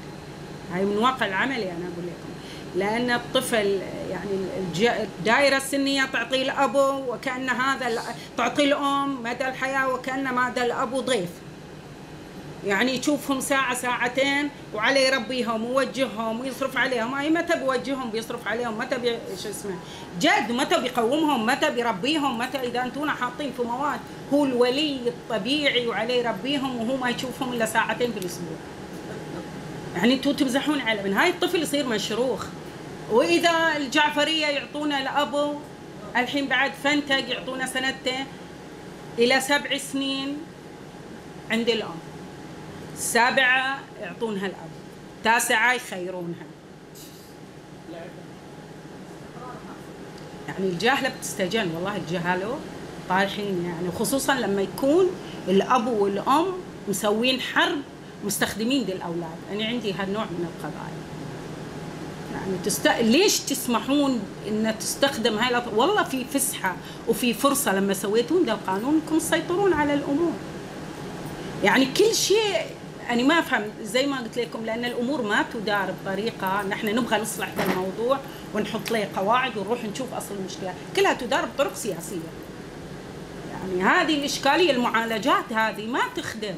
هاي من واقع العملي أنا أقول لكم. لأن الطفل يعني الدائرة السنية تعطي الأبو وكأن هذا تعطي الأم مدى الحياة وكأن مدى الأبو ضيف. يعني يشوفهم ساعة ساعتين وعليه يربيهم ويوجههم ويصرف عليهم. أي متى بيوجههم بيصرف عليهم؟ متى بي... شو اسمه؟ جد متى بيقومهم؟ متى بيربيهم متى إذا أنتونا حاطين في مواد. هو الولي الطبيعي وعليه يربيهم وهو ما يشوفهم إلا ساعتين في الأسبوع. يعني أنتوا تمزحون على من؟ هاي الطفل يصير مشروخ. وإذا الجعفرية يعطونا الابو الحين بعد فنتق يعطونا سنتين إلى سبع سنين عند الأم. السابعة يعطونها الأب. تاسعة يخيرونها. يعني الجاهلة بتستجن والله الجهالة طايحين يعني خصوصا لما يكون الأب والأم مسوين حرب مستخدمين دي الأولاد. أنا عندي هالنوع من القضايا. يعني تست... ليش تسمحون إن تستخدم هاي الأط... والله في فسحة وفي فرصة لما سويتون ده القانون انكم تسيطرون على الأمور. يعني كل شيء أنا ما أفهم زي ما قلت لكم لأن الأمور ما تدار بطريقة نحن نبغى نصلح الموضوع ونحط له قواعد ونروح نشوف أصل المشكلة. كلها تدار بطرق سياسية. يعني هذه الإشكالية المعالجات هذه ما تخدم.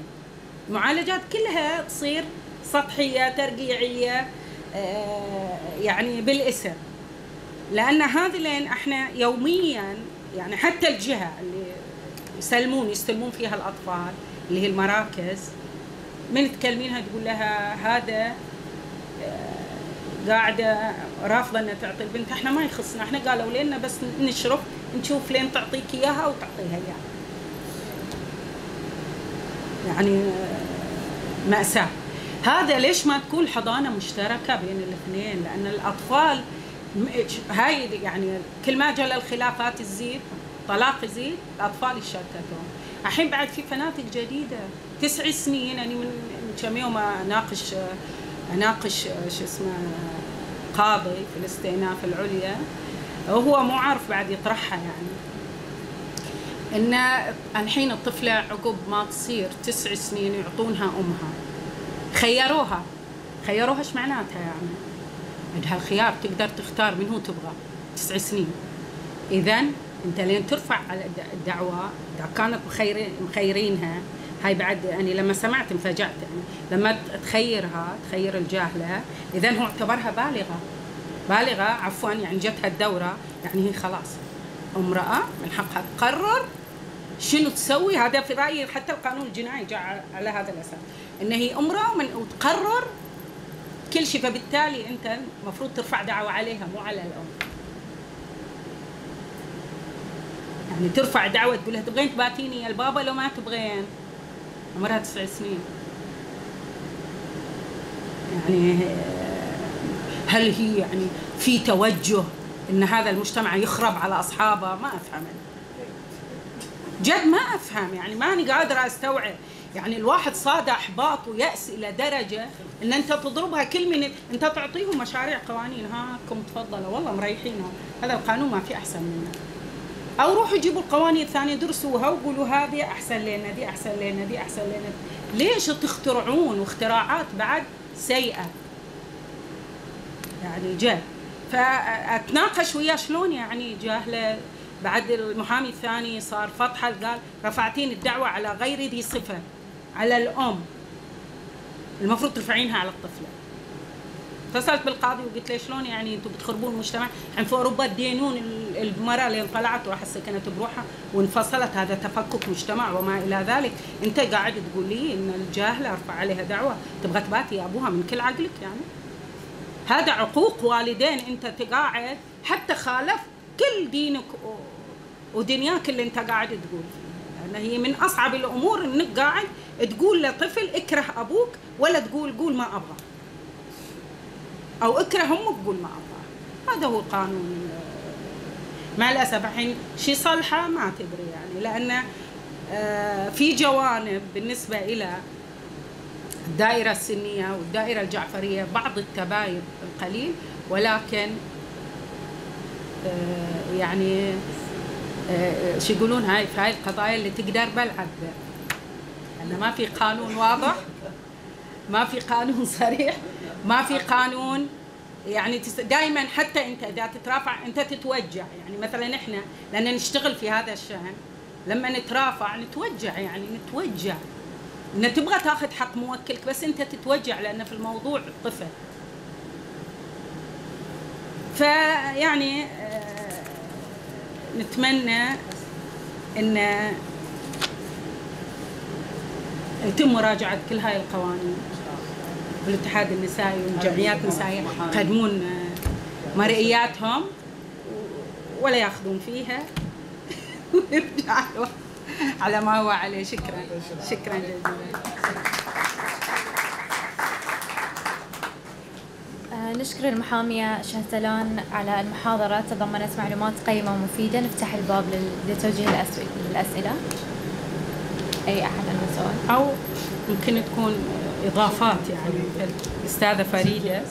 المعالجات كلها تصير سطحية ترقيعية آه، يعني بالاسم. لأن هذه لين إحنا يوميا يعني حتى الجهة اللي يسلمون يستلمون فيها الأطفال اللي هي المراكز من تكلمينها تقول لها هذا آه، قاعدة رافضة إنها تعطي البنت. إحنا ما يخصنا. إحنا قالوا لنا بس نشرف نشوف لين تعطيك إياها وتعطيها إياها. يعني آه، مأساة. هذا ليش ما تكون حضانة مشتركة بين الاثنين؟ لأن الأطفال هاي يعني كل ما جل الخلافات تزيد طلاق يزيد الأطفال يشتتون. الحين بعد في فنادق جديدة. تسع سنين يعني من كم يوم أناقش أناقش شو اسمه قاضي في الاستئناف العليا. وهو مو عارف بعد يطرحها يعني. إن الحين الطفلة عقب ما تصير تسع سنين يعطونها أمها. خيروها. خيروها إيش معناتها يعني؟ عندها الخيار تقدر تختار من هو تبغى. تسع سنين. اذا أنت لين ترفع الدعوة إذا كانت مخيرينها هاي بعد يعني لما سمعت انفجعت. يعني لما تخيرها تخير الجاهلة اذا هو اعتبرها بالغة. بالغة عفوا يعني جتها الدورة. يعني هي خلاص. امرأة من حقها تقرر شنو تسوي. هذا في رأيي حتى القانون الجنائي جاء على هذا الأساس. إن هي امرأة ومن وتقرر كل شيء. فبالتالي أنت المفروض ترفع دعوة عليها مو على الأم. يعني ترفع دعوة تقول لها تبغين تباتيني يا البابا لو ما تبغين. عمرها تسع سنين. يعني هل هي يعني في توجه إن هذا المجتمع يخرب على أصحابه؟ ما أفهم. جد ما أفهم. يعني ماني قادرة أستوعب. يعني الواحد صاد احباط وياس إلى درجة إن أنت تضربها كل من أنت تعطيهم مشاريع قوانين. هاكم تفضلوا والله مريحينهم هذا القانون ما في أحسن منه. أو روحوا جيبوا القوانين الثانية درسوها وقولوا هذه أحسن لنا دي أحسن لنا دي أحسن لنا. ليش تخترعون واختراعات بعد سيئة؟ يعني جد فأتناقش وياه شلون يعني جاهله بعد المحامي الثاني صار فتحه قال رفعتين الدعوة على غير ذي صفة على الأم. المفروض ترفعينها على الطفلة. اتصلت بالقاضي وقلت له شلون يعني أنتم بتخربون المجتمع؟ يعني في أوروبا تدينون المرأة اللي طلعت وراحت سكنت بروحها وانفصلت هذا تفكك مجتمع وما إلى ذلك. انت قاعد تقول لي إن الجاهله أرفع عليها دعوة. تبغى تباتي أبوها من كل عقلك يعني. هذا عقوق والدين. انت تقاعد حتى خالف كل دينك ودنياك اللي انت قاعد تقول. لأن هي من أصعب الأمور إنك قاعد تقول لطفل اكره أبوك ولا تقول قول ما أبغى. أو اكره أمك قول ما أبغى. هذا هو القانون مع الأسف الحين شي صلحه ما تدري يعني لأن آه، في جوانب بالنسبة إلى الدائرة السنية والدائرة الجعفرية بعض التباين القليل ولكن آه، يعني آه، شو يقولون هاي في هاي القضايا اللي تقدر بلعب. لأن ما في قانون واضح ما في قانون صريح. ما في قانون يعني دائما حتى أنت إذا تترافع أنت تتوجع. يعني مثلا إحنا لأن نشتغل في هذا الشأن لما نترافع نتوجع يعني نتوجع. إن تبغى تاخذ حق موكلك بس أنت تتوجع لأن في الموضوع طفل. فيعني آه، نتمنى إن يتم مراجعة كل هاي القوانين. والاتحاد النسائي والجمعيات النسائيه يقدمون آه، مرئياتهم ولا ياخذون فيها. [LAUGHS] ويرجعوا على ما هو عليه. شكرا. شكرا جزيلا. نشكر المحامية شهتلان على المحاضرة. تضمنت معلومات قيمة ومفيدة. نفتح الباب لتوجيه الأسئلة أي أحد عنده سؤال؟ أو يمكن تكون إضافات يعني. الأستاذة فريدة.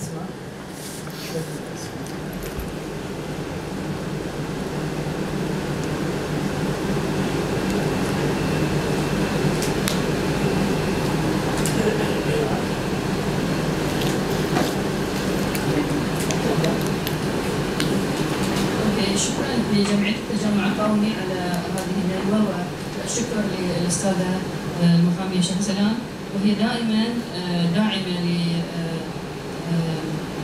وهي دائما آه، داعمة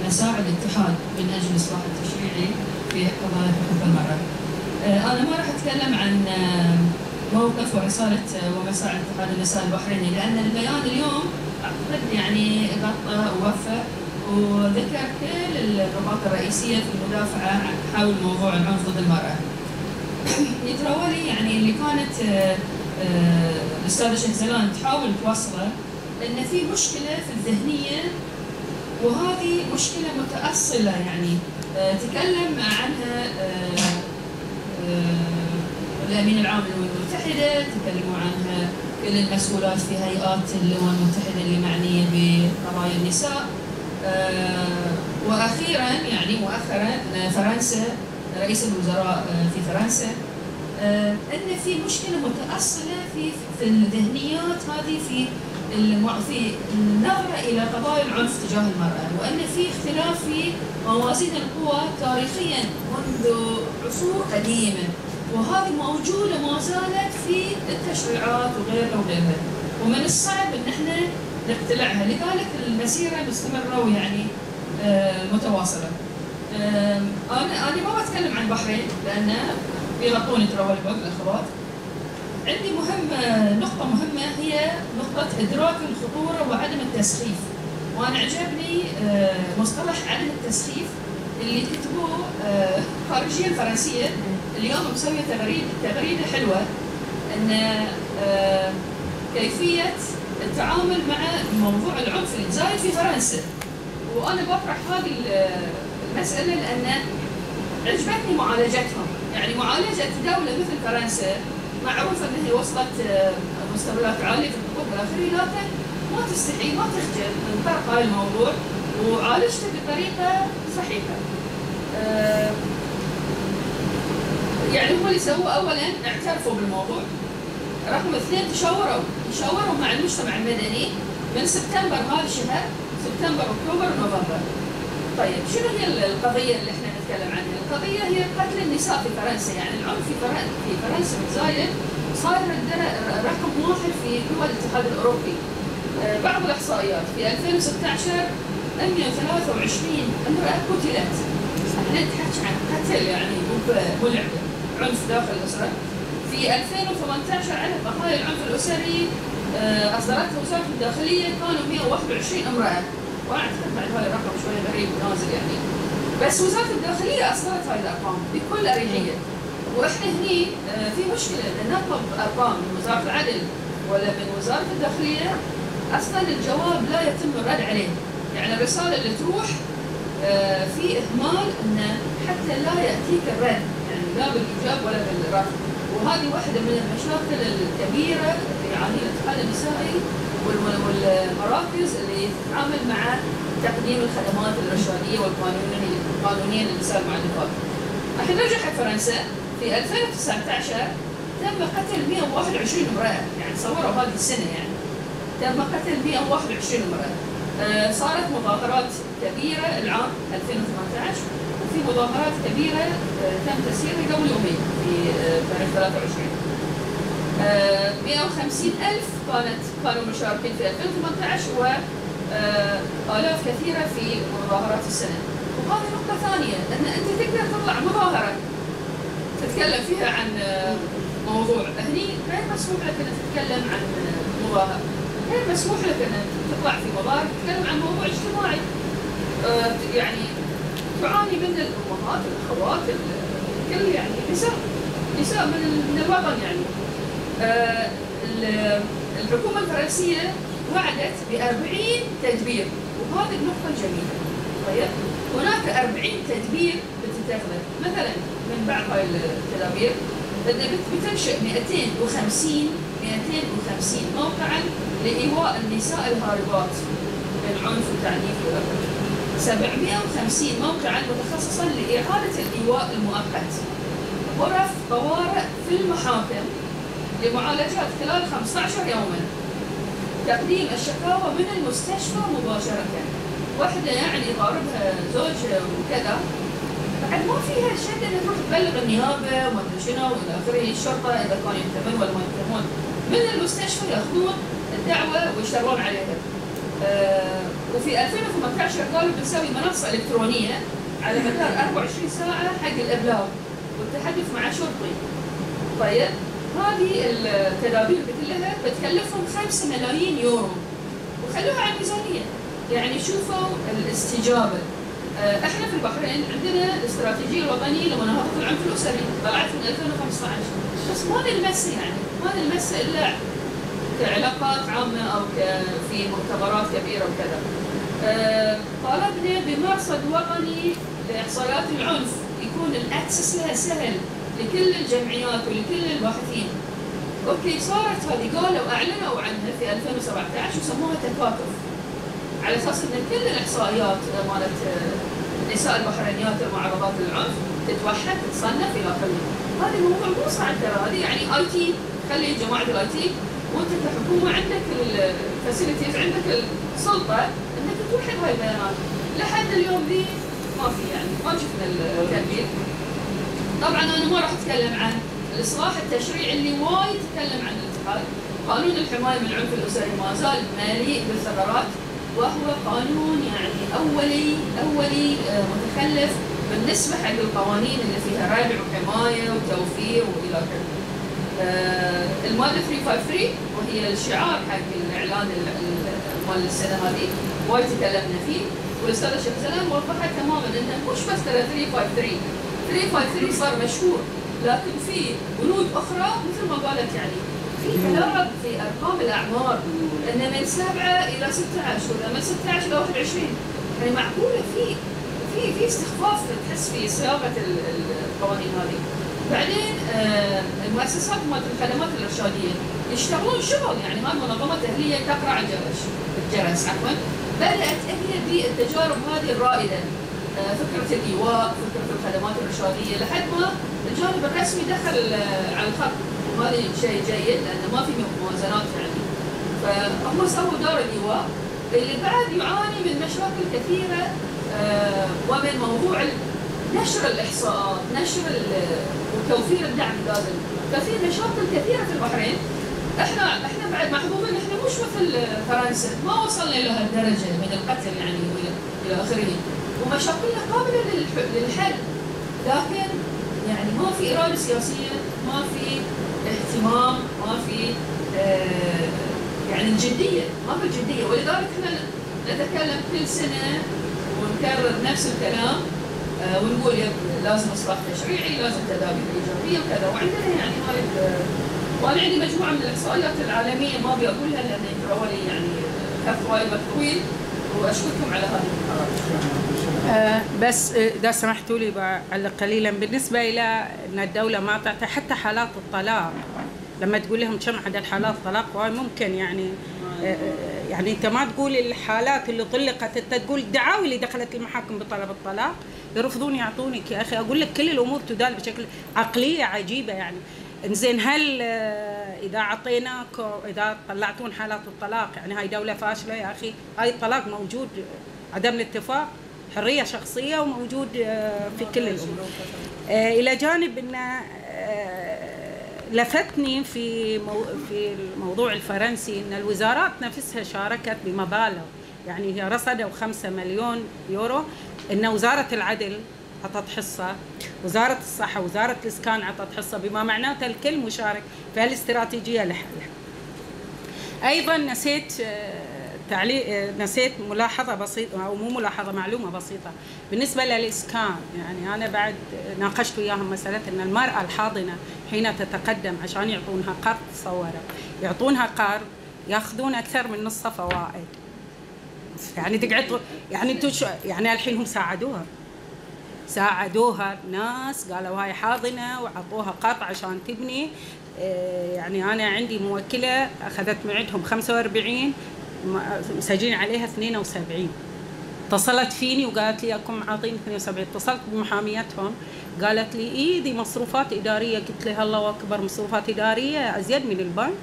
لمساعي الاتحاد من أجل الإصلاح التشريعي في قضايا حقوق المرأة. آه، أنا ما راح أتكلم عن آه، موقف ورسالة ومساعي الاتحاد النساء البحريني لأن البيان اليوم أعتقد يعني غطى ووفى وذكر كل النقاط الرئيسية في المدافعة حول موضوع العنف ضد المرأة. [CLEARS THROAT] يتراولي يعني اللي كانت الأستاذة شهزلان تحاول توصله ان في مشكلة في الذهنية وهذه مشكلة متأصلة يعني. آه، تكلم عنها آه، آه، الأمين العام للأمم المتحدة تكلموا عنها كل المسؤولات في هيئات الأمم المتحدة اللي معنية بقضايا النساء. وأخيرا يعني مؤخرا فرنسا رئيس الوزراء في فرنسا إن في مشكلة متأصلة في في الذهنيات هذه في في النظره إلى قضايا العنف تجاه المرأة وأن في اختلاف في موازين القوى تاريخيا منذ عصور قديمه وهذه موجودة ما زالت في التشريعات وغيرها وغيرها. ومن الصعب إن إحنا نقتلعها. لذلك المسيرة مستمرة ويعني آه، متواصلة. أنا أنا ما بتكلم عن البحرين لأن بيغطوني ترى الاخوات عندي مهمة نقطة مهمة هي نقطة إدراك الخطورة وعدم التسخيف. وأنا عجبني آه، مصطلح عدم التسخيف اللي كتبوه آه، خارجية الفرنسية. اليوم مسوية تغريدة تغريدة حلوة أن آه، كيفية التعامل مع موضوع العنف الزايد في فرنسا. وأنا بطرح هذه المسألة لأن عجبتني معالجتهم. يعني معالجة دولة مثل فرنسا معروف أنها وصلت آه، مستويات عالية في الحقوق والآخرين لكن ما تستحي ما تخجل من طرح هذا الموضوع وعالجته بطريقة صحيحة. آه، يعني هم اللي سووا أولا اعترفوا بالموضوع رقم اثنين تشاوروا تشاوروا مع المجتمع المدني من سبتمبر هذا الشهر سبتمبر أكتوبر ونوفمبر. طيب شنو هي القضية اللي إحنا نتكلم عنها، القضية هي قتل النساء في فرنسا، يعني العنف في فرنسا في فرنسا متزايد صار رقم واحد في دول الاتحاد الأوروبي. آه، بعض الإحصائيات في 2016 123 امرأة قتلت. إحنا نتحكي عن قتل يعني مو ب- مو لعبه، عنف داخل الأسرة. في 2018 على ضحايا العنف الأسري آه، اصدرتها وزارة الداخلية كانوا 121 امرأة. وأنا اعتقد بعد هذا الرقم شوية غريب ونازل يعني. بس وزارة الداخلية اصدرت هاي الأرقام بكل أريحية. وإحنا هني آه، في مشكلة نطلب أرقام من وزارة العدل ولا من وزارة الداخلية أصلا الجواب لا يتم الرد عليه. يعني الرسالة اللي تروح آه، في إهمال إنه حتى لا يأتيك الرد يعني لا بالإيجاب ولا بالرد. وهذه واحدة من المشاكل الكبيرة اللي يعانيها الاتحاد النسائي والم- والمراكز اللي تتعامل مع تقديم الخدمات الارشاديه والقانونية القانونية للنساء المعلفات. الحين نرجع فرنسا. في 2019 تم قتل 121 امرأة. يعني تصوروا هذه السنة يعني. تم قتل 121 امرأة. آه، صارت مظاهرات كبيرة العام 2018 وفي مظاهرات كبيرة آه، تم تسييرها قبل يومين في آه، تاريخ 23 آه، 150 ألف كانت كانوا مشاركين في 2018 و آه، آلاف كثيرة في مظاهرات السنة. وهذه نقطة ثانية أن أنت تقدر تطلع مظاهرة تتكلم فيها عن آه، موضوع. هني غير مسموح لك أن تتكلم عن آه، مظاهرة. غير مسموح لك أن تطلع في مظاهرة تتكلم عن موضوع اجتماعي. آه، يعني تعاني من الأمهات الأخوات الكل يعني نساء نساء من ال- من الوطن يعني. آه، ال- الحكومة الفرنسية وعدت ب 40 تدبير وهذه النقطة الجميلة طيب هناك 40 تدبير بتتخذ. مثلا من بعض هاي التدابير بتنشئ 250 250 موقعا لإيواء النساء الهاربات من العنف والتعنيف والأذى 750 موقعا متخصصا لإعادة الإيواء المؤقت. غرف طوارئ في المحاكم لمعالجات خلال 15 يوما. تقديم الشكاوى من المستشفى مباشرة. وحدة يعني ضاربها زوج وكذا. بعد ما فيها شيء انها تروح تبلغ النيابة وما أدري شنو وإلى آخره الشرطة إذا كانوا يهتمون ولا ما يهتمون من المستشفى يأخذون الدعوة ويشتغلون عليها. آه وفي 2018 قالوا بنسوي منصة إلكترونية على مدار 24 ساعة حق الإبلاغ. والتحدث مع شرطي طيب. هذه التدابير كلها بتكلفهم 5 ملايين يورو. وخلوها على الميزانية. يعني شوفوا الاستجابة. آه، إحنا في البحرين عندنا الاستراتيجيه الوطنيه لمناهضة العنف الاسري طلعت من 2015 بس ما نلمسها يعني. ما نلمسها إلا كعلاقات عامة أو في مؤتمرات كبيرة وكذا. آه، طالبنا بمرصد وطني لاحصائيات العنف. يكون الأكسس لها سهل. لكل الجمعيات ولكل الباحثين. OK صارت هذه قالوا أعلنوا عنها في 2017 وسموها تكاتف. على أساس إن كل الإحصائيات مالت آه، نساء البحرينيات المعرضات للعنف تتوحد تتصنف إلى اخره. هذا الموضوع مو صعب ترى هذه يعني IT خلي جماعة ال IT وأنت كحكومة عندك ال facilities عندك السلطة إنك توحد هاي البيانات. لحد اليوم ذي ما في يعني ما شفنا التدبير. طبعا أنا ما راح أتكلم عن الإصلاح التشريعي اللي وايد تكلم عن الاتحاد. قانون الحماية من العنف الاسري ما زال مليء بالثغرات وهو قانون يعني أولي أولي آه، متخلف بالنسبة حق القوانين اللي فيها ردع وحمايه وتوفير وإلى آخره. آه، المادة 353 وهي الشعار حق الإعلان ال- ال- مال السنة هذه وايد تكلمنا فيه والأستاذة شيخ سلام وضحت تماما إنه مش بس ترى 353 353 صار مشهور لكن في بنود أخرى مثل ما قالت يعني في تلاعب في أرقام الأعمار إن من 7 إلى 16 ولا من 16 إلى 21 يعني معقولة؟ في في في استخفاف تحس في صياغة ال- ال- القوانين هذه. بعدين آه، المؤسسات مالت الخدمات الإرشادية يشتغلون شغل يعني هاي منظمة أهلية تقرع الجرس الجرس عفوا. بدأت هي بالتجارب هذه الرائدة آه، فكرة الإيواء فكرة الخدمات الارشاديه لحد ما الجانب الرسمي دخل آه، على الخط. وهذا شيء جيد لأنه ما في موازنات يعني. فهم سووا دار الإيواء اللي بعد يعاني من مشاكل كثيرة آه، ومن موضوع نشر الإحصاءات نشر وتوفير الدعم لازم. ففي مشاكل كثيرة في البحرين. إحنا إحنا بعد محظوظين إحنا مش مثل فرنسا ما وصلنا إلى هالدرجة من القتل يعني إلى آخره. ومشاكلنا قابلة للحل. لكن يعني ما في إرادة سياسية ما في اهتمام ما في آه يعني الجدية ما في الجدية. ولذلك إحنا نتكلم كل سنة ونكرر نفس الكلام آه ونقول لازم إصلاح تشريعي لازم تدابير ايجابيه وكذا. وعندنا يعني هاي وأنا عندي مجموعة من الإحصائيات العالمية ما أبي أقولها لأن حوالي يعني كف وايد طويل. وأشكركم على هذه آه بس إذا سمحتوا لي بعلق قليلا بالنسبة إلى أن الدولة ما تعطي حتى حالات الطلاق لما تقول لهم كم عدد حالات طلاق ممكن يعني آه يعني أنت ما تقول الحالات اللي طلقت أنت تقول الدعاوي اللي دخلت المحاكم بطلب الطلاق يرفضون يعطونك يا أخي. أقول لك كل الأمور تدال بشكل عقلية عجيبة يعني. إنزين هل إذا أعطيناك إذا طلعتون حالات الطلاق يعني هاي دولة فاشلة يا أخي. هاي الطلاق موجود عدم الاتفاق حرية شخصية وموجود في كل الأمور. إلى جانب إن لفتني في في الموضوع الفرنسي إن الوزارات نفسها شاركت بمبالغ يعني هي رصدوا 5 مليون يورو إن وزارة العدل عطت حصة وزارة الصحة وزارة الإسكان عطت حصة بما معناته الكل مشارك في هالاستراتيجية لحلها أيضا نسيت تعليق نسيت ملاحظة بسيطة أو مو ملاحظة معلومة بسيطة. بالنسبة للإسكان يعني أنا بعد ناقشت وياهم مسألة إن المرأة الحاضنة حين تتقدم عشان يعطونها قرض تصوروا يعطونها قرض ياخذون أكثر من نصف فوائد. يعني تقعد يعني أنتم يعني الحين هم ساعدوها. ساعدوها ناس قالوا هاي حاضنة وعطوها قرض عشان تبني. يعني أنا عندي موكلة أخذت من عندهم 45 مسجلين عليها 72 اتصلت فيني وقالت لي اكم عاطيني 72 اتصلت بمحاميتهم قالت لي اي دي مصروفات إدارية. قلت لها الله أكبر مصروفات إدارية أزيد من البنك.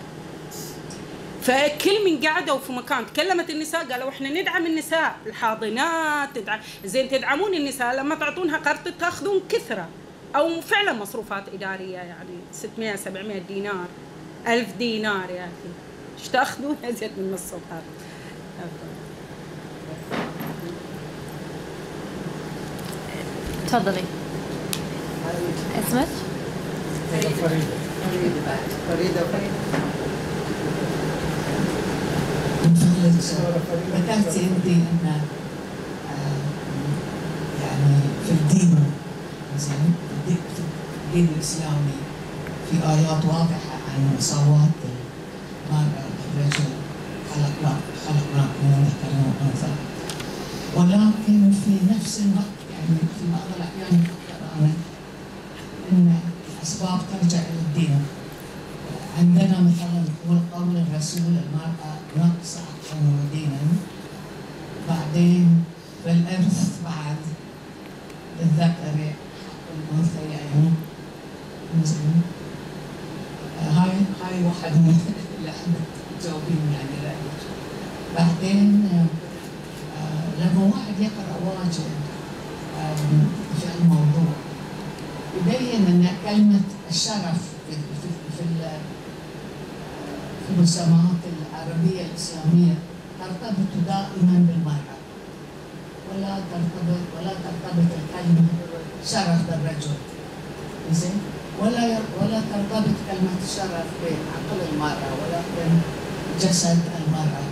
فكل من قعدوا في مكان. تكلمت النساء قالوا إحنا ندعم النساء. الحاضنات تدعم. زين تدعمون النساء. لما تعطونها قرض تاخذون كثرة. أو فعلا مصروفات إدارية يعني 600 700 دينار 1000 دينار يا أخي. إيش تاخذون؟ [LAUGHS] ازيد من نص القرض. تفضلي. اسمك؟ فريدة. فريدة. ذكرتي أنت أن يعني في الدين زين الدين الإسلامي في آيات واضحة عن مساواه المراه والرجل خلقنا خلقناكم ذكرا وانثى ولكن في نفس الوقت يعني في بعض الأحيان أن الأسباب ترجع إلى الدين. عندنا مثلا هو قول الرسول المرأة ناقصة عقلا ودينا بعدين بالإرث بعد للذكر حق الأنثيين زين هاي؟ هاي واحد. من اللي يعني رأيك بعدين آه لما واحد يقرأ واجد آه في الموضوع يبين أن كلمة الشرف في, في, في في المسميات العربية الإسلامية ترتبط دائما بالمرأة. ولا ترتبط ولا ترتبط الكلمة شرف بالرجل. زين؟ ولا ولا ترتبط كلمة الشرف بعقل المرأة ولكن جسد المرأة.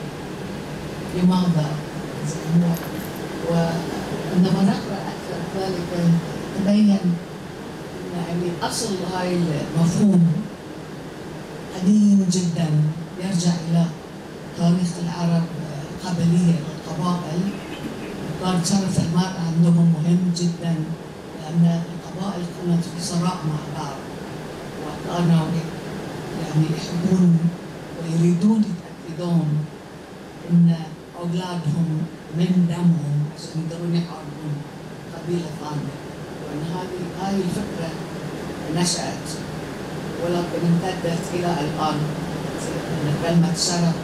لماذا؟ وعندما نقرأ أكثر ذلك تبين يعني أصل هاي المفهوم قديم جدا يرجع إلى تاريخ العرب القبليه القبائل. كان شرف المرأة عندهم مهم جدا لأن القبائل كانت في صراع مع بعض. وكانوا يعني يحبون ويريدون يتاكدون ان اولادهم من دمهم عشان يقدرون يحاربون قبيله ثانية وان هذه هاي الفكرة نشات ولكن امتدت إلى الان ان كلمه شرف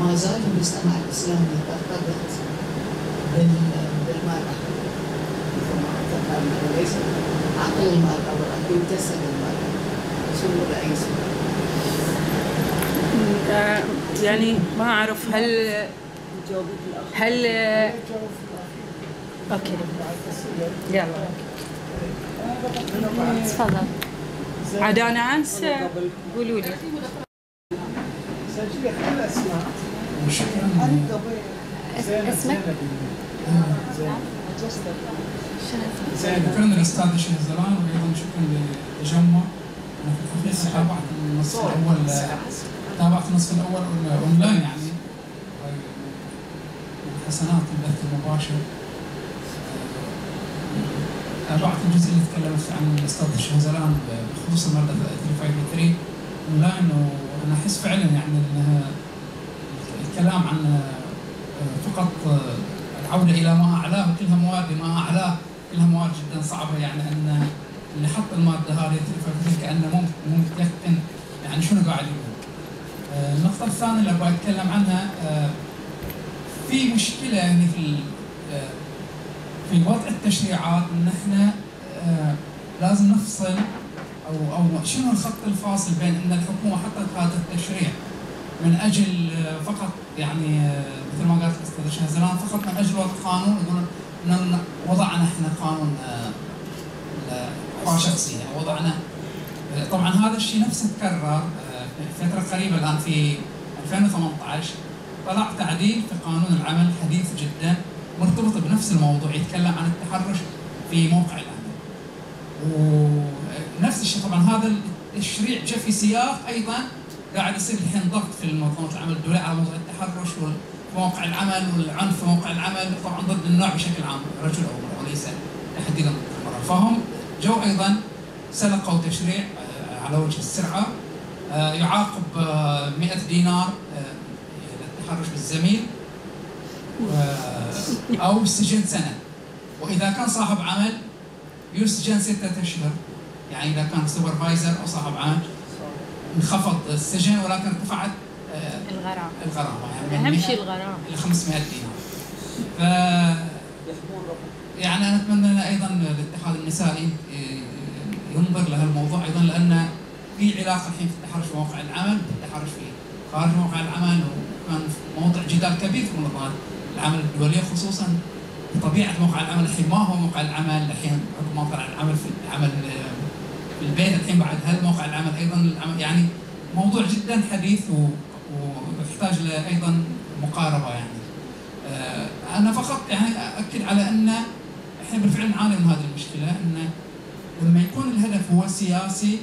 ما زال المجتمع الاسلامي ترتبط بالمرأة. وليس عقل المرأة ولكن جسد المرأة. شنو رئيس آه، يعني ما أعرف هل هل أوكي. يلا. تفضل. عاد أنا انسى قولوا لي. وشكرا أنت قبل اس- اسمك شكرا للأستاذ شهزلان وأيضا شكرا أنا في تابعت النصف الأول تابعت النصف الأول اونلاين يعني حسنات البث المباشر تابعت الجزء اللي تكلمت عن الاستاذ شهزلان بخصوص الماده 353 اونلاين وأنا أحس فعلا يعني انها الكلام عن فقط العودة إلى ما أعلاه كلها مواد ما أعلاه كلها مواد جدا صعبة يعني إن اللي حط المادة هذه 353 كأنه مو متيقن يعني شنو قاعد يقول. آه، النقطة الثانية اللي أبغى أتكلم عنها آه، في مشكلة يعني في آه، في وضع التشريعات إن إحنا آه، لازم نفصل أو أو شنو الخط الفاصل بين أن الحكومة حطت هذا التشريع؟ من أجل آه، فقط يعني آه، مثل ما قالت الأستاذة شهزلان فقط من أجل وضع قانون يقولون وضعنا إحنا قانون آه، الحقوق الشخصيه وضعنا. آه، طبعا هذا الشيء نفسه تكرر فترة قريبة الآن في 2018 طلع تعديل في قانون العمل حديث جدا مرتبط بنفس الموضوع يتكلم عن التحرش في موقع العمل. ونفس الشيء طبعا. هذا التشريع جاء في سياق أيضا قاعد يصير الحين ضغط في منظمه العمل الدوليه على موضوع التحرش موقع العمل والعنف في موقع العمل طبعا ضد النوع بشكل عام رجل أو امرأة وليس تحديدا المرأة. فهم جو أيضا سلقوا تشريع آه، على وجه السرعة آه، يعاقب آه، 100 دينار آه، التحرش بالزميل و- أو سجن سنة. وإذا كان صاحب عمل يسجن ستة أشهر. يعني إذا كان سوبرفايزر أو صاحب عمل انخفض السجن ولكن ارتفعت آه، الغرام الغرامة. يعني أهم 100 شيء الغرام إلى 500 دينار. ف يعني أنا أتمنى أيضا الاتحاد النسائي ينظر لهالموضوع أيضا لأن في علاقة الحين في التحرش في موقع العمل والتحرش في خارج موقع العمل وكان موضوع جدال كبير في منظمات العمل الدولية خصوصا طبيعه موقع العمل الحين ما هو موقع العمل. الحين موقع العمل في العمل البيت الحين بعد هل موقع العمل أيضا يعني موضوع جدا حديث ويحتاج أيضا مقاربة يعني. آه، أنا فقط يعني اكد على أن إحنا بالفعل نعاني من هذه المشكلة أن لما يكون الهدف هو سياسي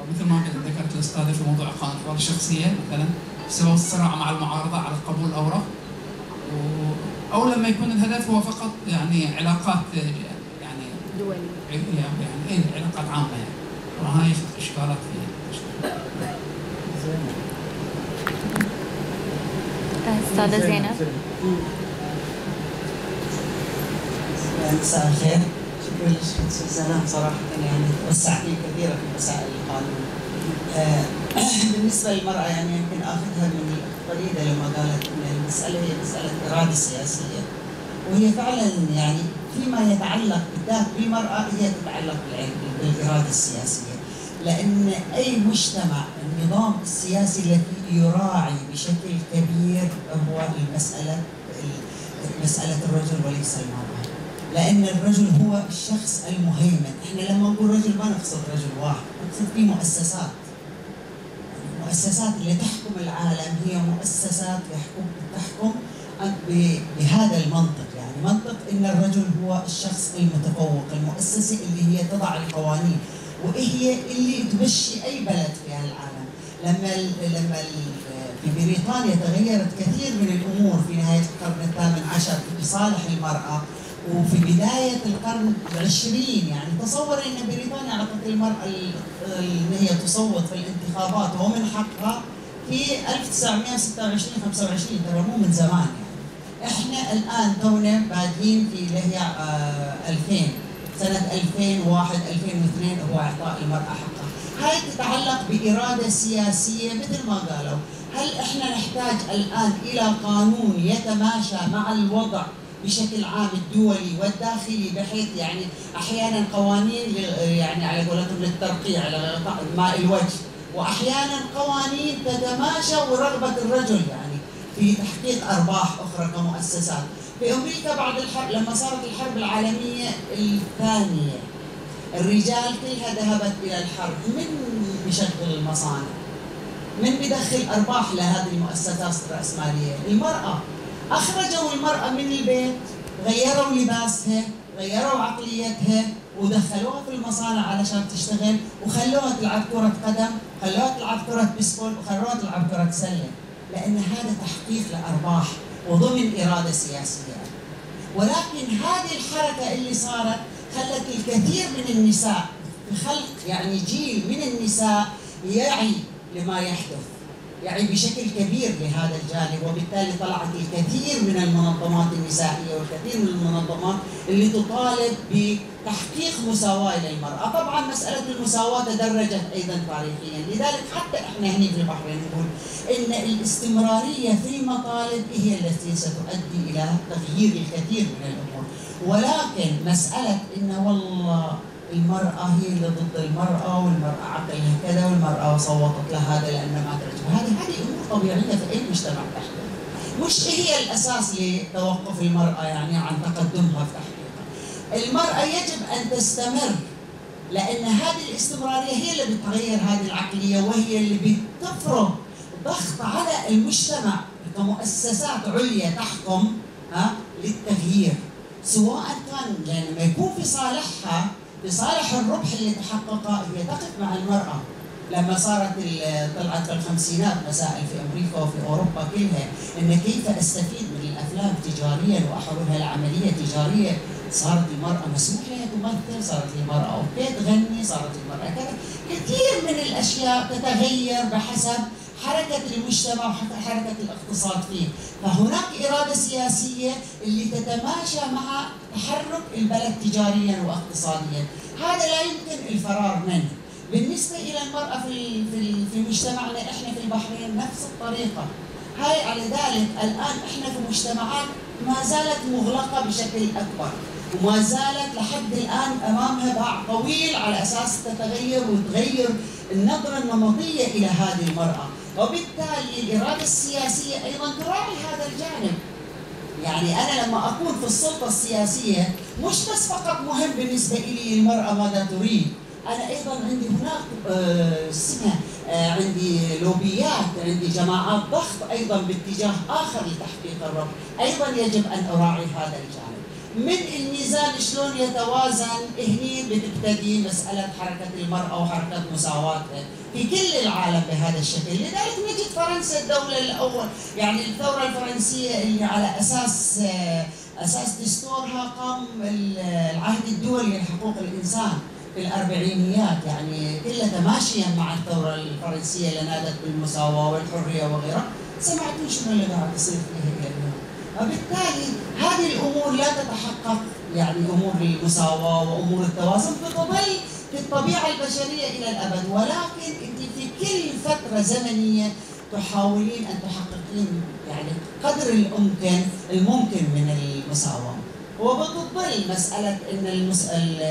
أو مثل ما ذكرت الاستاذه في موضوع قانون الحقوق الشخصية مثلا بسبب الصراع مع المعارضة على قبول الاوراق و- أو لما يكون الهدف هو فقط يعني علاقات آه، يعني دولي يعني يعني إيه علاقات عامة يعني. طبعا هاي إشكالات في أستاذة زينب. مساء الخير. شكرا لك سلام صراحة يعني توسعتي كثيرا في مسائل القانون آه، [CLEARS THROAT] بالنسبة للمرأة يعني يمكن آخذها من فريدة لما قالت أن المسألة هي مسألة إرادة سياسية. وهي فعلا يعني فيما يتعلق بالذات بالمرأة هي تتعلق بالإرادة السياسية. لأن أي مجتمع النظام السياسي الذي يراعي بشكل كبير هو المسألة مسألة الرجل وليس المرأة. لأن الرجل هو الشخص المهيمن. إحنا لما نقول رجل ما نقصد رجل واحد نقصد في مؤسسات. المؤسسات اللي تحكم العالم هي مؤسسات يحكم تحكم بهذا المنطق. منطق إن الرجل هو الشخص المتفوق المؤسسة اللي هي تضع القوانين وهي اللي تمشي أي بلد في العالم لما ال- لما ال- في بريطانيا تغيرت كثير من الأمور في نهاية القرن الثامن عشر لصالح المرأة وفي بداية القرن العشرين يعني تصور أن بريطانيا أعطت المرأة ال- أن هي تصوت في الانتخابات ومن حقها في 1926 25 ترى مو من زمان يعني. إحنا الآن تونا بادين في اللي هي آه 2000 سنة 2001 2002 هو إعطاء المرأة حقها. هاي تتعلق بإرادة سياسية مثل ما قالوا. هل إحنا نحتاج الآن إلى قانون يتماشى مع الوضع بشكل عام الدولي والداخلي بحيث يعني أحيانا قوانين يعني على قولتهم للترقيع على ماء الوجه. واحيانا قوانين تتماشى ورغبة الرجل يعني. في تحقيق أرباح أخرى كمؤسسات. في أمريكا بعد الحرب لما صارت الحرب العالمية الثانية الرجال كلها ذهبت إلى الحرب. من بيشغل المصانع؟ من بيدخل أرباح لهذه المؤسسات الرأسمالية؟ المرأة. أخرجوا المرأة من البيت غيروا لباسها غيروا عقليتها ودخلوها في المصانع علشان تشتغل وخلوها تلعب كرة قدم خلوها تلعب كرة بيسبول وخلوها تلعب كرة سلة. لأن هذا تحقيق لأرباح وضمن إرادة سياسية. ولكن هذه الحركة اللي صارت خلت الكثير من النساء بخلق يعني جيل من النساء يعي لما يحدث. يعي بشكل كبير لهذا الجانب وبالتالي طلعت الكثير من المنظمات النسائية والكثير من المنظمات اللي تطالب بتحقيق مساواة للمرأة طبعا مسألة المساواة تدرجت أيضا تاريخيا. لذلك حتى إحنا هنا في البحرين نقول إن الاستمرارية في المطالب هي التي ستؤدي إلى تغيير الكثير من الأمور. ولكن مسألة إن والله المرأة هي اللي ضد المرأة والمرأة عقلها كذا والمرأة صوتت لهذا لأن ما تعجب هذه هذه أمور طبيعية في أي مجتمع تحدث مش هي الأساس لتوقف المرأة يعني عن تقدمها في تحقيقها المرأة يجب أن تستمر لأن هذه الاستمرارية هي اللي بتغير هذه العقلية وهي اللي بتفرض ضغط على المجتمع كمؤسسات عليا تحكم ها للتغيير. سواء كان لما يكون في صالحها لصالح الربح اللي تحققه هي تقف مع المرأة لما صارت طلعت في الخمسينات مسائل في أمريكا وفي أوروبا كلها إن كيف أستفيد من الأفلام تجاريا وأحولها لعملية تجارية؟ صارت المراه مسموح لها تمثل صارت المراه أوكي تغني صارت المراه كذا. كثير من الأشياء تتغير بحسب حركة المجتمع وحركة الاقتصاد فيه. فهناك إرادة سياسية اللي تتماشى مع تحرك البلد تجاريا واقتصاديا. هذا لا يمكن الفرار منه. بالنسبة إلى المرأة في في في مجتمعنا إحنا في البحرين نفس الطريقة. هاي على ذلك الآن إحنا في مجتمعات ما زالت مغلقة بشكل أكبر. وما زالت لحد الآن أمامها باع طويل على أساس تتغير وتغير النظرة النمطية إلى هذه المرأة. وبالتالي الإرادة السياسية أيضا تراعي هذا الجانب. يعني أنا لما أكون في السلطة السياسية مش بس فقط مهم بالنسبة لي المرأة ماذا تريد. أنا أيضا عندي هناك آه، اسمها آه، عندي لوبيات عندي جماعات ضغط أيضا باتجاه آخر لتحقيق الربح أيضا يجب أن أراعي هذا الجانب. من الميزان شلون يتوازن هني بتبتدي مسألة حركة المرأة وحركة مساواتها في كل العالم بهذا الشكل. لذلك نجد فرنسا الدولة الأول. يعني الثورة الفرنسية اللي على أساس آه، أساس دستورها قام العهد الدولي لحقوق الإنسان في الأربعينيات. يعني كلها تماشيا مع الثورة الفرنسية اللي نادت بالمساواة والحرية وغيرها. سمعتوا شنو اللي قاعد يصير إلى اليوم وبالتالي هذه الأمور لا تتحقق يعني أمور المساواة وأمور التوازن بتظل في الطبيعة البشرية إلى الأبد. ولكن أنت في كل فترة زمنية تحاولين أن تحققين يعني قدر الأمكن الممكن من المساواة. وبتظل مسألة إن المس... ال-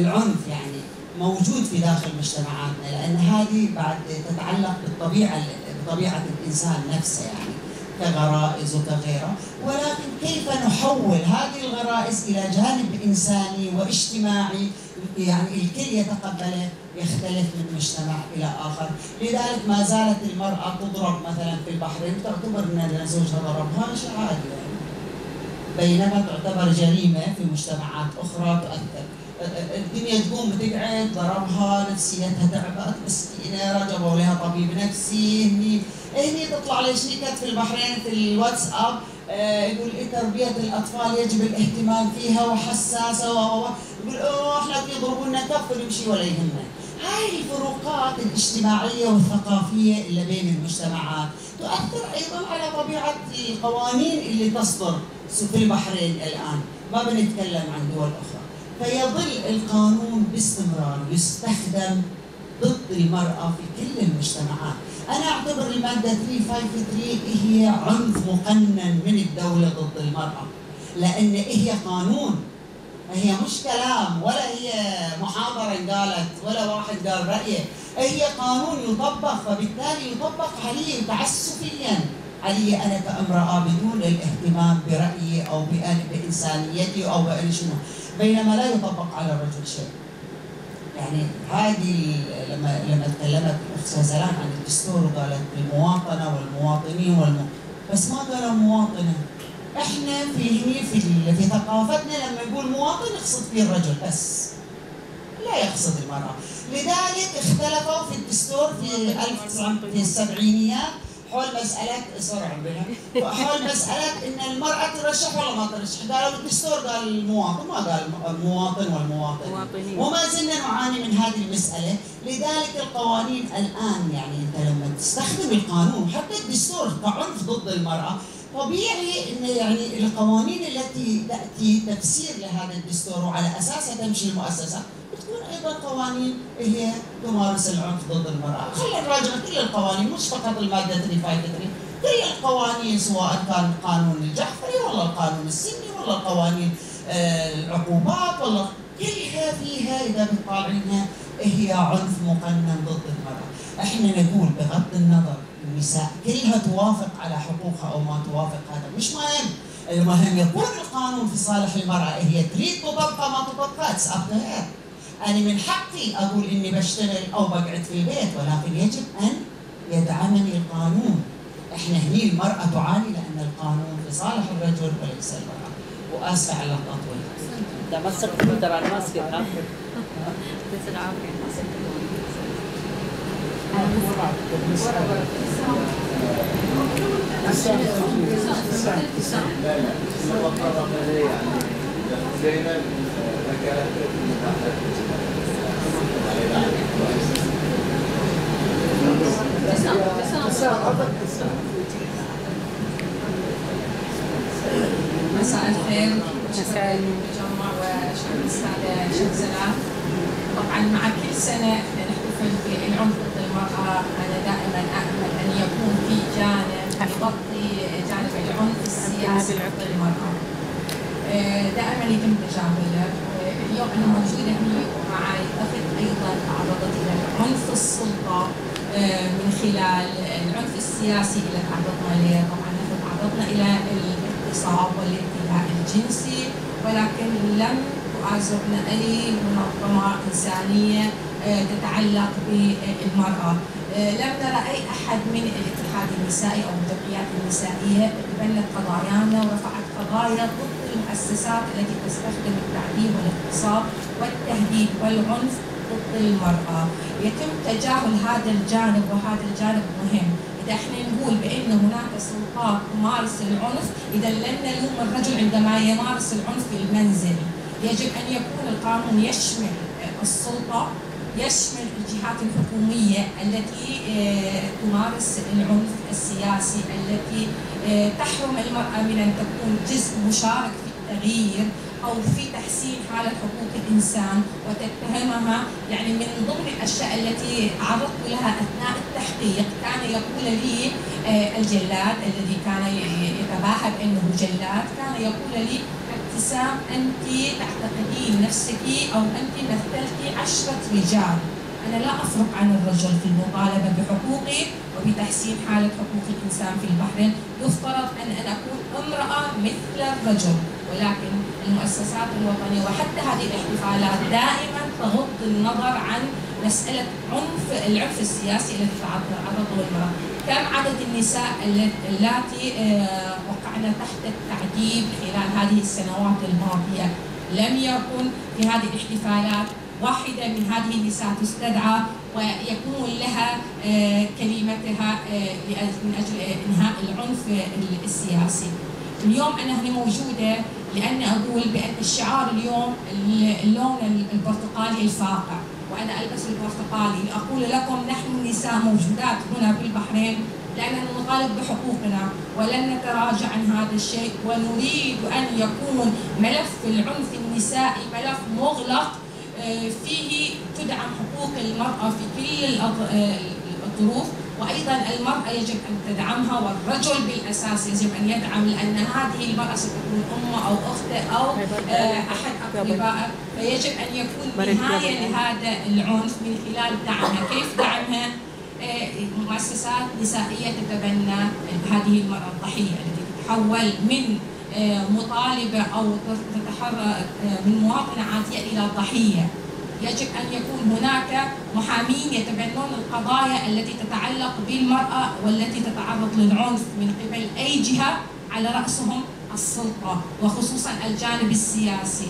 العنف يعني موجود في داخل مجتمعاتنا لأن هذه بعد تتعلق بالطبيعة بطبيعة الإنسان نفسه يعني. كغرائز وكغيرها ولكن كيف نحول هذه الغرائز إلى جانب إنساني واجتماعي يعني الكل يتقبله يختلف من مجتمع إلى آخر، لذلك ما زالت المرأة تضرب مثلا في البحرين تعتبر ان زوجها ضربها شيء عادي يعني. بينما تعتبر جريمة في مجتمعات أخرى تؤثر. الدنيا تقوم بتقعد ضربها نفسيتها تعبت مسكينه رجبوا لها طبيب نفسي. هني هني تطلع لي شركات في البحرين في الواتساب. آه، يقول إيه تربية الأطفال يجب الاهتمام فيها وحساسة و يقول أوه إحنا يضربوا لنا كف ونمشي ولا يهمنا. هاي الفروقات الاجتماعية والثقافية اللي بين المجتمعات تؤثر أيضا على طبيعة القوانين اللي تصدر في البحرين الآن. ما بنتكلم عن دول أخرى. فيظل القانون باستمرار يستخدم ضد المرأة في كل المجتمعات. أنا أعتبر المادة 353 هي عنف مقنن من الدولة ضد المرأة لأن هي قانون. هي مش كلام ولا هي محاضرة قالت ولا واحد قال رأيه. هي قانون يطبق فبالتالي يطبق علي تعسفيا. علي أنا كامرأة بدون الاهتمام برأيي أو بأن- بإنسانيتي أو بأن شنو بينما لا يطبق على الرجل شيء. يعني هذه لما لما تكلمت الاخت سلام عن الدستور وقالت المواطنه والمواطنين والم... بس ما قالوا مواطنة. إحنا في هني في في ثقافتنا لما يقول مواطن يقصد فيه الرجل بس لا يقصد المرأة. لذلك اختلفوا في الدستور في 1900 في السبعينيات حول مسألة سوري عمرنا حول مسألة إن المرأة ترشح ولا ما ترشح؟ قالوا الدستور قال المواطن ما قال المواطن والمواطن. مواطنين. وما زلنا نعاني من هذه المسألة. لذلك القوانين الآن يعني أنت لما تستخدم القانون حتى الدستور كعنف ضد المرأة. طبيعي أن يعني القوانين التي تأتي تفسير لهذا الدستور وعلى أساسها تمشي المؤسسة بتكون أيضا قوانين هي تمارس العنف ضد المرأة. خلينا نراجع كل القوانين مش فقط المادة 353 كل القوانين سواء كان قانون الجعفري ولا القانون السني ولا القوانين آه، العقوبات ولا كلها فيها إذا بتطالعينها هي عنف مقنن ضد المرأة، إحنا نقول بغض النظر النساء. كلها توافق على حقوقها أو ما توافق هذا. مش مهم، المهم يكون القانون في صالح المرأة هي تريد تطبقه ما تطبقه it's up أنا من حقي أقول إني بشتغل أو بقعد في البيت ولكن يجب أن يدعمني القانون. إحنا هني المرأة تعاني لأن القانون في صالح الرجل وليس المرأة. وأسفة على التطويل. ده مسك ترى ماسك العافية. مساء الخير مساء التجمع وشكرا السادة شمسنا طبعا مع كل سنة إحنا نحتفل بالعنف ضد المرأة أنا دائما أأمل أن يكون في جانب يغطي جانب العنف السياسي ضد المرأة دائما يتم تجاهله آه، اليوم أنا موجودة هنا ومعي أخت أيضا تعرضت إلى عنف السلطة آه، من خلال العنف السياسي اللي تعرضنا له طبعا نحن تعرضنا إلى الاغتصاب والابتلاء الجنسي ولكن لم تؤازرنا أي منظمة إنسانية تتعلق بالمرأة. آه، لم نرى أي أحد من الاتحاد النسائي أو الجمعيات النسائية تبنت قضايانا ورفعت قضايا ضد المؤسسات التي تستخدم التعذيب والاغتصاب والتهديد والعنف ضد المرأة. يتم تجاهل هذا الجانب وهذا الجانب مهم. إذا إحنا نقول بأن هناك سلطات تمارس العنف إذا لن نلوم الرجل عندما يمارس العنف في المنزل يجب أن يكون القانون يشمل السلطة يشمل الجهات الحكومية التي آه، تمارس العنف السياسي التي آه، تحرم المرأة من أن تكون جزء مشارك في التغيير أو في تحسين حالة حقوق الإنسان وتتهمها يعني من ضمن الأشياء التي عرضت لها أثناء التحقيق كان يقول لي آه، الجلاد الذي كان يتباهى بأنه جلاد كان يقول لي ابتسام أنت تعتقدين نفسك أو أنت مثلت عشرة رجال. أنا لا أفرق عن الرجل في المطالبة بحقوقي وبتحسين حالة حقوق الإنسان في البحرين يفترض أن أنا أكون امرأة مثل الرجل ولكن المؤسسات الوطنية وحتى هذه الاحتفالات دائما تغض النظر عن مسألة عنف العنف السياسي الذي تعرض له المرأة. كم عدد النساء الل- اللاتي آه، وقعن تحت التعذيب خلال هذه السنوات الماضية؟ لم يكن في هذه الاحتفالات واحدة من هذه النساء تستدعى ويكون لها آه، كلمتها آه، من أجل آه، إنهاء العنف السياسي. اليوم أنا هنا موجودة لأني أقول بأن الشعار اليوم اللون البرتقالي الفاقع. وأنا ألبس البرتقالي. لأقول لكم نحن نساء موجودات هنا في البحرين لأننا نطالب بحقوقنا ولن نتراجع عن هذا الشيء. ونريد أن يكون ملف العنف النسائي ملف مغلق آه، فيه تدعم حقوق المرأة في كل آه، الظروف. وأيضا المرأة يجب أن تدعمها والرجل بالأساس يجب أن يدعم لأن هذه المرأة ستكون امه أو اخته أو آه، أحد اقربائه فيجب أن يكون نهاية لهذا العنف من خلال دعمها، كيف دعمها؟ آه، مؤسسات نسائية تتبنى هذه المرأة الضحية التي تتحول من آه، مطالبة أو تتحرك من مواطنة عاديه إلى ضحية. يجب أن يكون هناك محامين يتبنون القضايا التي تتعلق بالمرأة والتي تتعرض للعنف من قبل اي جهه على رأسهم السلطة وخصوصا الجانب السياسي.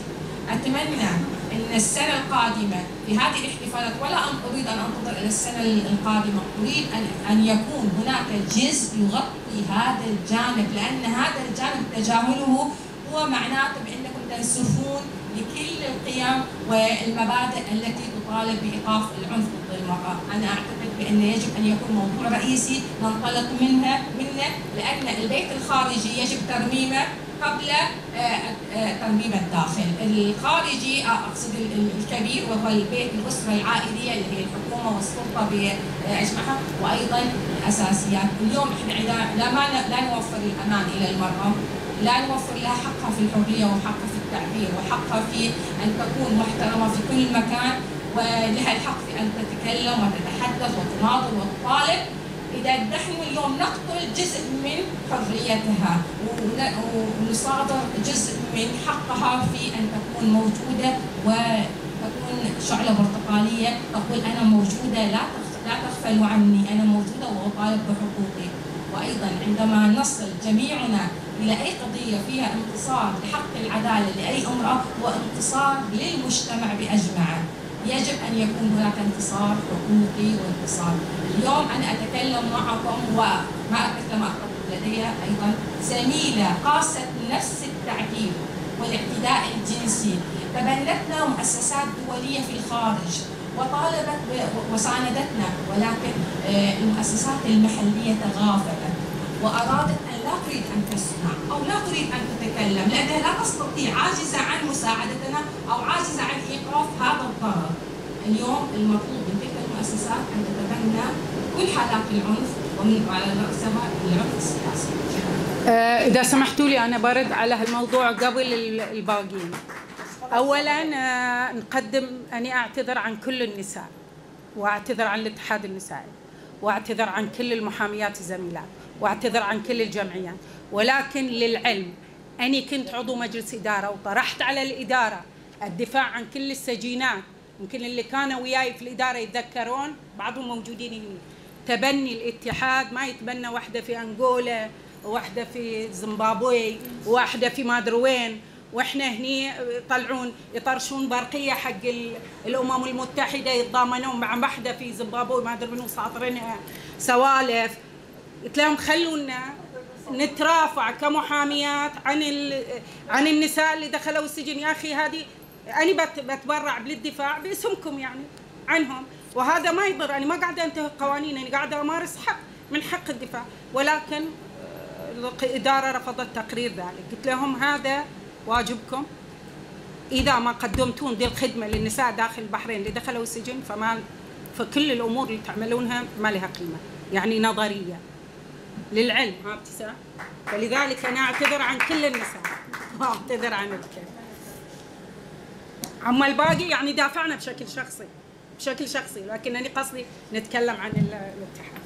أتمنى إن السنة القادمة في هذه الاحتفالات ولا أن أريد أن أنتظر إلى السنة القادمة، أريد ان أن يكون هناك جزء يغطي هذا الجانب لأن هذا الجانب تجاهله هو معناته بأنكم تنسفون لكل القيم والمبادئ التي تطالب بإيقاف العنف ضد المراه، أنا أعتقد بأن يجب أن يكون موضوع رئيسي ننطلق منها منه لأن البيت الخارجي يجب ترميمه قبل آه، آه، ترميم الداخل، الخارجي آه، أقصد ال- الكبير وهو البيت الأسرة العائلية اللي هي الحكومة والسلطة باجمعها وأيضا الأساسيات، اليوم إحنا لا ما لا نوفر الأمان إلى المرأة لا نوفر لها حقها في الحرية وحقها في التعبير وحقها في أن تكون محترمة في كل مكان ولها الحق في أن تتكلم وتتحدث وتناظر وتطالب. إذا نحن اليوم نقتل جزء من حريتها ون- ونصادر جزء من حقها في أن تكون موجودة وتكون شعلة برتقالية تقول أنا موجودة لا لا تغفلوا عني أنا موجودة وأطالب بحقوقي. وأيضا عندما نصل جميعنا إلى اي قضية فيها انتصار لحق العدالة لأي أمرأة هو انتصار للمجتمع بأجمعه. يجب أن يكون هناك انتصار حقوقي وانتصار. اليوم أنا أتكلم معكم وما مثل ما أقرب لديها أيضا زميلة قاست نفس التعذيب والاعتداء الجنسي. تبنتنا مؤسسات دولية في الخارج وطالبت وساندتنا ولكن آه، المؤسسات المحلية تغافلت وأرادت لا تريد أن تسمع أو لا تريد أن تتكلم لانها لا تستطيع عاجزة عن مساعدتنا أو عاجزة عن إيقاف هذا الضرر. اليوم المطلوب من تلك المؤسسات أن تتبنى كل حالات العنف ومن على رأسها العنف السياسي. آه، إذا سمحتوا لي أنا برد على هالموضوع قبل ال- الباقيين أولا آه، نقدم أني أعتذر عن كل النساء وأعتذر عن الاتحاد النسائي وأعتذر عن كل المحاميات الزميلات وأعتذر عن كل الجمعيات. ولكن للعلم أني كنت عضو مجلس إدارة وطرحت على الإدارة الدفاع عن كل السجينات يمكن اللي كانوا وياي في الإدارة يتذكرون بعضهم موجودين هنا تبني الاتحاد ما يتبنى واحدة في أنغولا وواحدة في زيمبابوي وواحدة في ما أدري وين. وإحنا هني يطلعون يطرشون برقية حق ال- الأمم المتحدة يتضامنون مع واحدة في زيمبابوي ما أدري منو ساطرينها سوالف. لهم خلونا نترافع كمحاميات عن عن النساء اللي دخلوا السجن. يا أخي هذه أنا بت- بتبرع بالدفاع باسمكم يعني عنهم. وهذا ما يضر. أنا ما قاعدة انتهك قوانين. أنا قاعدة أمارس حق من حق الدفاع. ولكن آه، الاداره رفضت تقرير ذلك. قلت لهم هذا واجبكم. إذا ما قدمتون دي الخدمة للنساء داخل البحرين اللي دخلوا السجن فما فكل الأمور اللي تعملونها ما لها قيمة. يعني نظرية. للعلم ها ابتسام فلذلك أنا أعتذر عن كل النساء. [LAUGHS] واعتذر عن الكل أما الباقي يعني دافعنا بشكل شخصي بشكل شخصي لكن أنا قصدي نتكلم عن ال- الاتحاد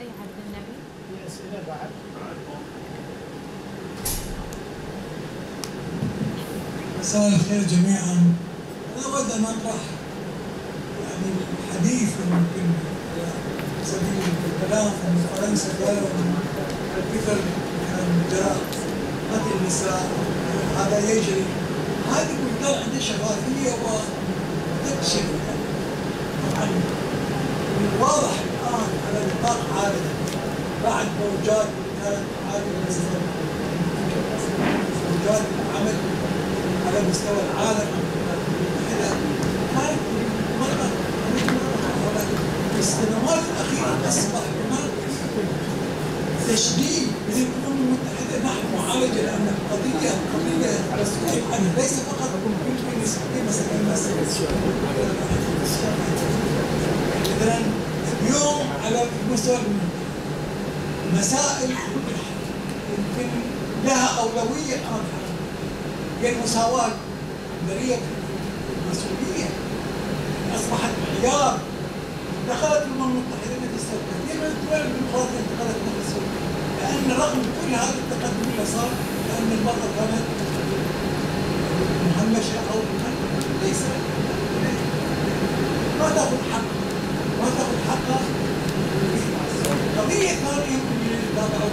أي عبد النبي؟ مساء الخير جميعا. أنا أود أن أطرح يعني حديث يمكن على سبيل الكلام من فرنسا قالوا كثر كان جراء قتل النساء هذا يجري. هذه كلها عندها شفافيه وتكشف طبعا من الواضح الان على نطاق عالمي بعد موجات كانت عالميه مثلا موجات عمل على مستوى العالم كذا كانت مرة في السنوات الأخيرة أصبح هناك تشديد من الأمم المتحدة نحو معالجة لأن القضية قضية عنها ليس فقط مثلا اليوم على مستوى مسائل يمكن لها أولوية أمام المساواة عملية المسؤولية أصبحت معيار دخلت الأمم المتحدة التي استخدمت كثير من الدول الديمقراطية انتقلت من السورية لأن رغم كل هذا التقدم اللي صار لأن المرأة كانت مهمشة أو ليس ما تأخذ حق ما تأخذ حقها. قضية ثانية يمكن للإدارة أو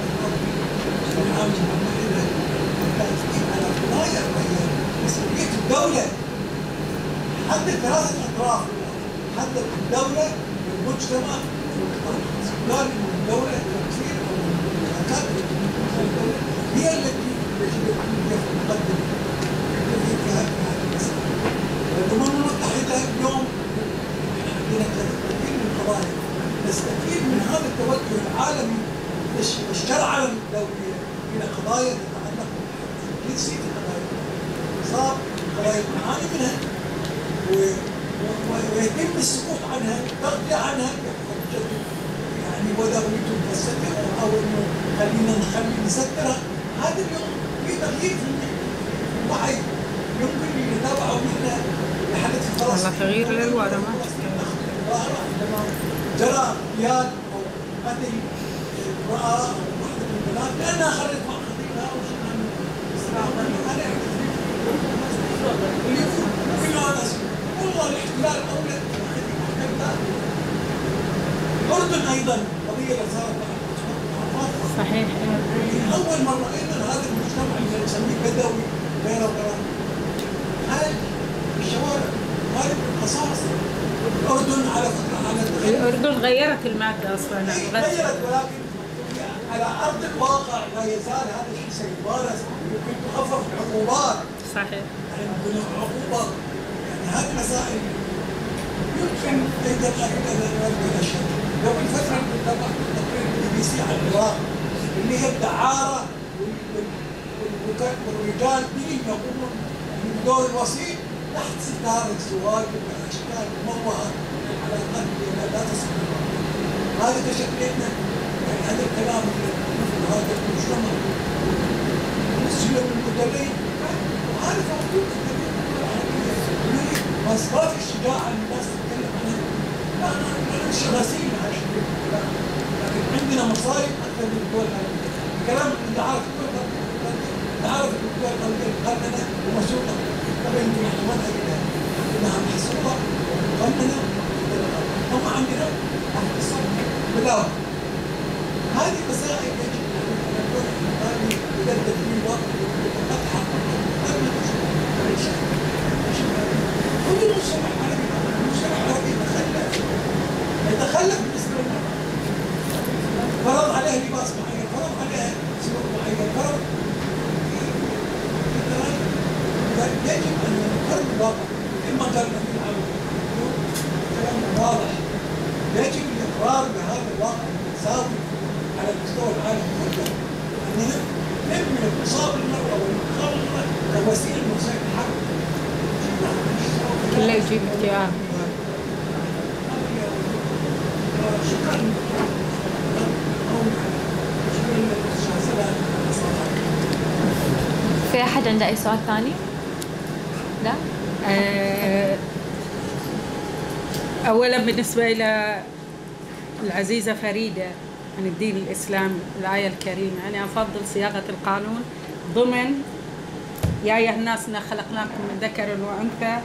العام المتحدة التأكيد على قضايا وهي مسؤولية الدولة حدد ثلاثة أطراف حدد الدولة والمجتمع السكان والدولة التمثيل أو الدولة هي التي يجب أن هي في هذه المسألة والأمم المتحدة اليوم عندنا كثير من القضايا نستفيد من هذا التوجه العالمي الشرع الدولي إلى قضايا تتعلق بجنسيه القضايا صار قضايا نعاني منها و- و- ويتم السكوت التغطيه عنها. يعني اريد نستتر أو إنه خلينا نخلي نسترها هذا اليوم في تغيير في الوعي يمكن نتابعه منا في فلسطين. والله تغيير للورا ما عندما جرى اغتيال أو قتل امراه أو واحدة من البنات لانها خرجت مع خطيبها أو شيء من الاستراحه هذا يحدث اليهود كل هذا والله الاحتلال أولى. الاردن أيضا قضية صارت صحيح. أول ما راينا هذا المجتمع اللي نسميه بدوي وغيره خارج الشوارع خارج القصاص الأردن على فكرة على الأردن غيرت المادة أصلا. هي تغيرت ولكن على أرض الواقع لا يزال هذا الشيء سيمارس يمكن تخفف العقوبات صحيح. يعني يمكن عقوبه يعني هذه مسائل يمكن اذا اذا نرجع شيء قبل فتره تقرير البي بي سي عن العراق اللي هي الدعاره وال- وال- وال- والرجال دين يقومون بدور الوسيط تحت ستار الزواج والاشكال المموهه العلاقات اللي لا تصل هذا تشكلنا يعني هذا الكلام في هذا المجتمع مسلم متدين وهذا موجود بس ما في شجاعة الناس تتكلم عنها. لا أنا مش غسيل على شيء لا لكن عندنا مصايب أكثر من الدول العربيه الكلام انت عارف الدول العربيه عارف الدول العربيه مقننه ومسؤوله طبعا يمكن إحنا ما انها محصوله مقننه هم عندنا محصوله بالله هذه مسائل يجب ان نكون يجدد في الوقت وقد كل المجتمع العربي المجتمع العربي يتخلف يتخلف بالنسبة للمرأة فرض عليها لباس معين فرض عليها سلوك معين فرض يجب ان نقرر الواقع كما قال الامين العام كلام واضح يجب الاقرار بهذا الواقع المتساوي على مستوى العالم كله اننا نبني اقتصاد المراه وانتخاب المراه كوسيله من وسائل الحرب كله يجيب اكتئاب شكرا شكرا في أحد عنده أي سؤال ثاني؟ لا؟ آه، أولا بالنسبة إلى العزيزة فريدة عن الدين الإسلامي الآية الكريمة أنا أفضل صياغة القانون ضمن يا أيها الناس إنا خلقناكم من ذكر وأنثى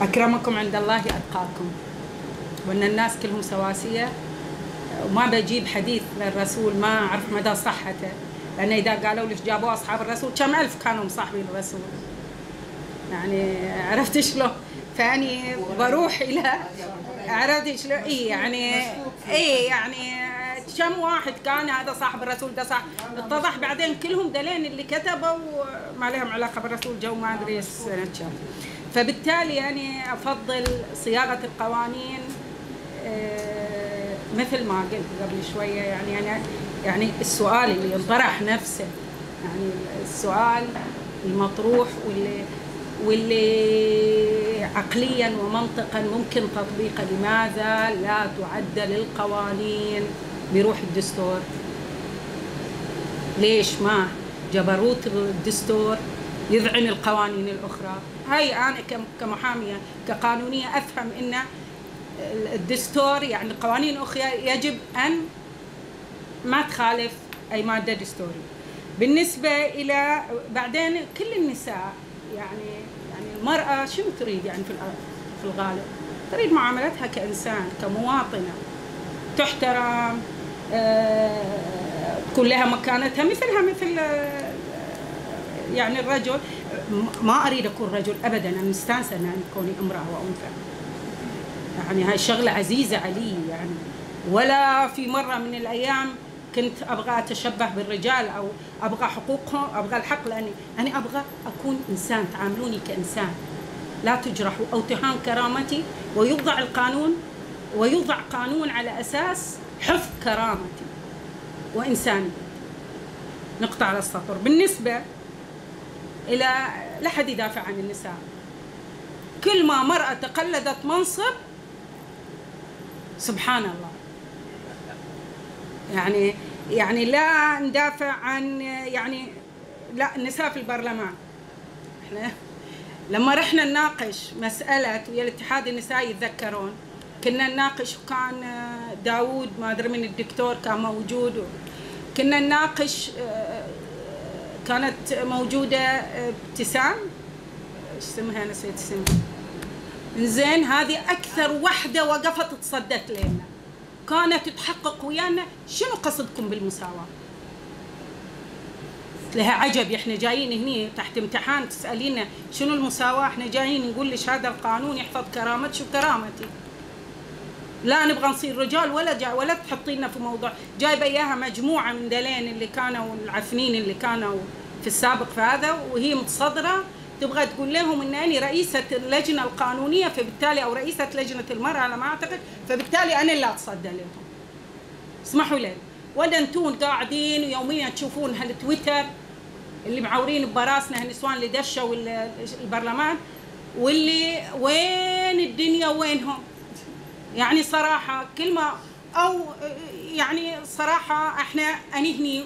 أكرمكم عند الله أتقاكم وأن الناس كلهم سواسية وما بجيب حديث للرسول ما أعرف مدى صحته لأن إذا قالوا ليش جابوا أصحاب الرسول؟ كم ألف كانوا مصاحبين الرسول. يعني عرفت شلون؟ فأني بروح إلى عرفت شلون؟ إي يعني إي يعني كم واحد كان هذا صاحب الرسول ده صاحب اتضح بعدين كلهم دلين اللي كتبوا ما لهم علاقة بالرسول جو ما أدري إيش سنه كم فبالتالي يعني أفضل صياغة القوانين آه، مثل ما قلت قبل شوية. يعني أنا يعني السؤال اللي ينطرح نفسه يعني السؤال المطروح واللي واللي عقليا ومنطقا ممكن تطبيقه لماذا لا تعدل القوانين بروح الدستور. ليش ما جبروت الدستور يذعن القوانين الأخرى؟ هاي أنا كم- كمحامية كقانونية أفهم أن الدستور يعني القوانين الأخرى يجب أن ما تخالف أي مادة دستورية. بالنسبة إلى بعدين كل النساء يعني يعني المرأة شنو تريد يعني في في الغالب؟ تريد معاملتها كإنسان كمواطنة. تحترم آه، تكون لها مكانتها. مثلها مثل آه، يعني الرجل. ما أريد أكون رجل ابدا أنا مستانسة ان كوني امرأة وأنثى. يعني هاي شغلة عزيزة علي يعني. ولا في مرة من الأيام كنت أبغى أتشبه بالرجال أو أبغى حقوقهم أبغى الحق لأني أنا أبغى أكون إنسان تعاملوني كإنسان. لا تجرح أو تهان كرامتي ويوضع القانون ويوضع قانون على أساس حفظ كرامتي وانسانيتي نقطة على السطر. بالنسبة إلى لا حد يدافع عن النساء. كل ما مرأة تقلدت منصب سبحان الله. يعني يعني لا ندافع عن يعني لا النساء في البرلمان. إحنا لما رحنا نناقش مسألة ويا الاتحاد النسائي يتذكرون كنا نناقش كان داوود ما أدري من الدكتور كان موجود كنا نناقش آه، كانت موجودة آه، ابتسام. اسمها نسيت اسمها. زين هذه أكثر وحدة وقفت تصدت لنا. كانت تحقق ويانا شنو قصدكم بالمساواة؟ لها عجب إحنا جايين هني تحت امتحان تسألينا شنو المساواة؟ إحنا جايين نقول لك هذا القانون يحفظ كرامتك وكرامتي. لا نبغى نصير رجال ولا جا ولا تحطينا في موضوع. جايبة إياها مجموعة من دلين اللي كانوا العفنين اللي كانوا في السابق في هذا وهي متصدرة تبغى تقول لهم إن اني رئيسة اللجنة القانونية فبالتالي أو رئيسة لجنة المرأة على ما أعتقد فبالتالي أنا اللي أتصدى لهم. اسمحوا لي. ولا انتون قاعدين ويوميا تشوفون هالتويتر اللي معورين ببراسنا هالنسوان اللي دشوا ال- البرلمان واللي وين الدنيا وينهم؟ يعني صراحة كلمة أو يعني صراحة إحنا أني هني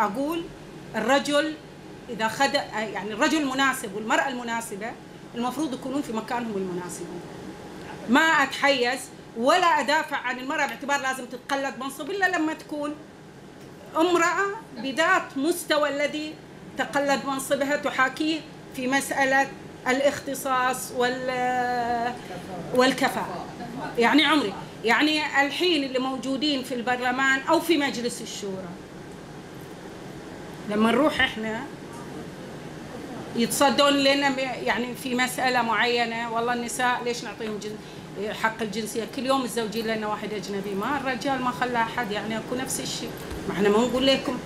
أقول الرجل إذا خد يعني الرجل المناسب والمرأة المناسبة المفروض يكونون في مكانهم المناسب ما أتحيز ولا أدافع عن المرأة باعتبار لازم تتقلد منصب إلا لما تكون امرأة بذات مستوى الذي تقلد منصبها تحاكيه في مسألة الاختصاص وال والكفاءة. يعني عمري. يعني الحين اللي موجودين في البرلمان أو في مجلس الشورى. لما نروح إحنا يتصدون لنا يعني في مسألة معينة. والله النساء ليش نعطيهم جن حق الجنسية؟ كل يوم متزوجين لنا واحد أجنبي. ما الرجال ما خلى أحد يعني أكو نفس الشيء. ما إحنا ما نقول لكم.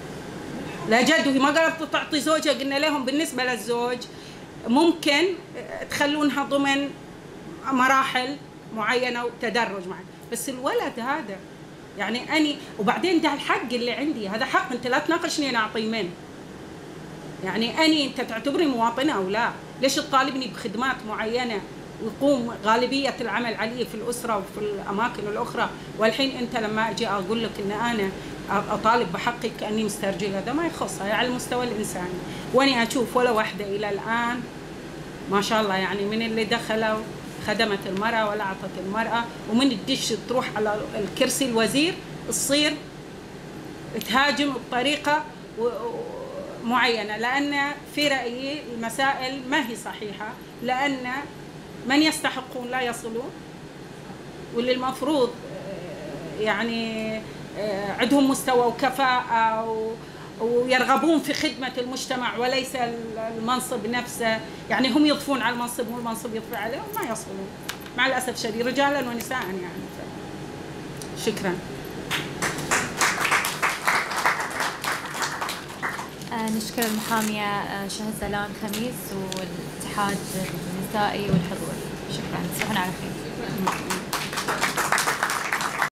لا جد ما قالت تعطي زوجها قلنا لهم بالنسبة للزوج ممكن تخلونها ضمن مراحل معينة وتدرج معين بس الولد هذا يعني أني وبعدين ده الحق اللي عندي. هذا حق أنت لا تناقشني أنا أعطيه من يعني أني أنت تعتبرني مواطنة أو لا؟ ليش تطالبني بخدمات معينة ويقوم غالبية العمل علي في الأسرة وفي الأماكن الأخرى؟ والحين أنت لما أجي أقول لك أن أنا أطالب بحقي كأني مسترجلة هذا ما يخصها على المستوى الإنساني. وأني أشوف ولا واحدة إلى الآن ما شاء الله يعني من اللي دخلوا خدمت المرأة ولا أعطت المرأة ومن الدش تروح على الكرسي الوزير تصير تهاجم بطريقة معينة لأن في رأيي المسائل ما هي صحيحة لأن من يستحقون لا يصلون واللي المفروض آه، يعني آه، عندهم مستوى وكفاءة ويرغبون في خدمة المجتمع وليس المنصب نفسه. يعني هم يضفون على المنصب مو المنصب يضفي عليهم ما يصلون. مع الأسف الشديد رجالا ونساء يعني. شكرا. نشكر المحامية آه، شهزلان خميس والاتحاد النسائي والحضور. شكرا. تصبحون على خير.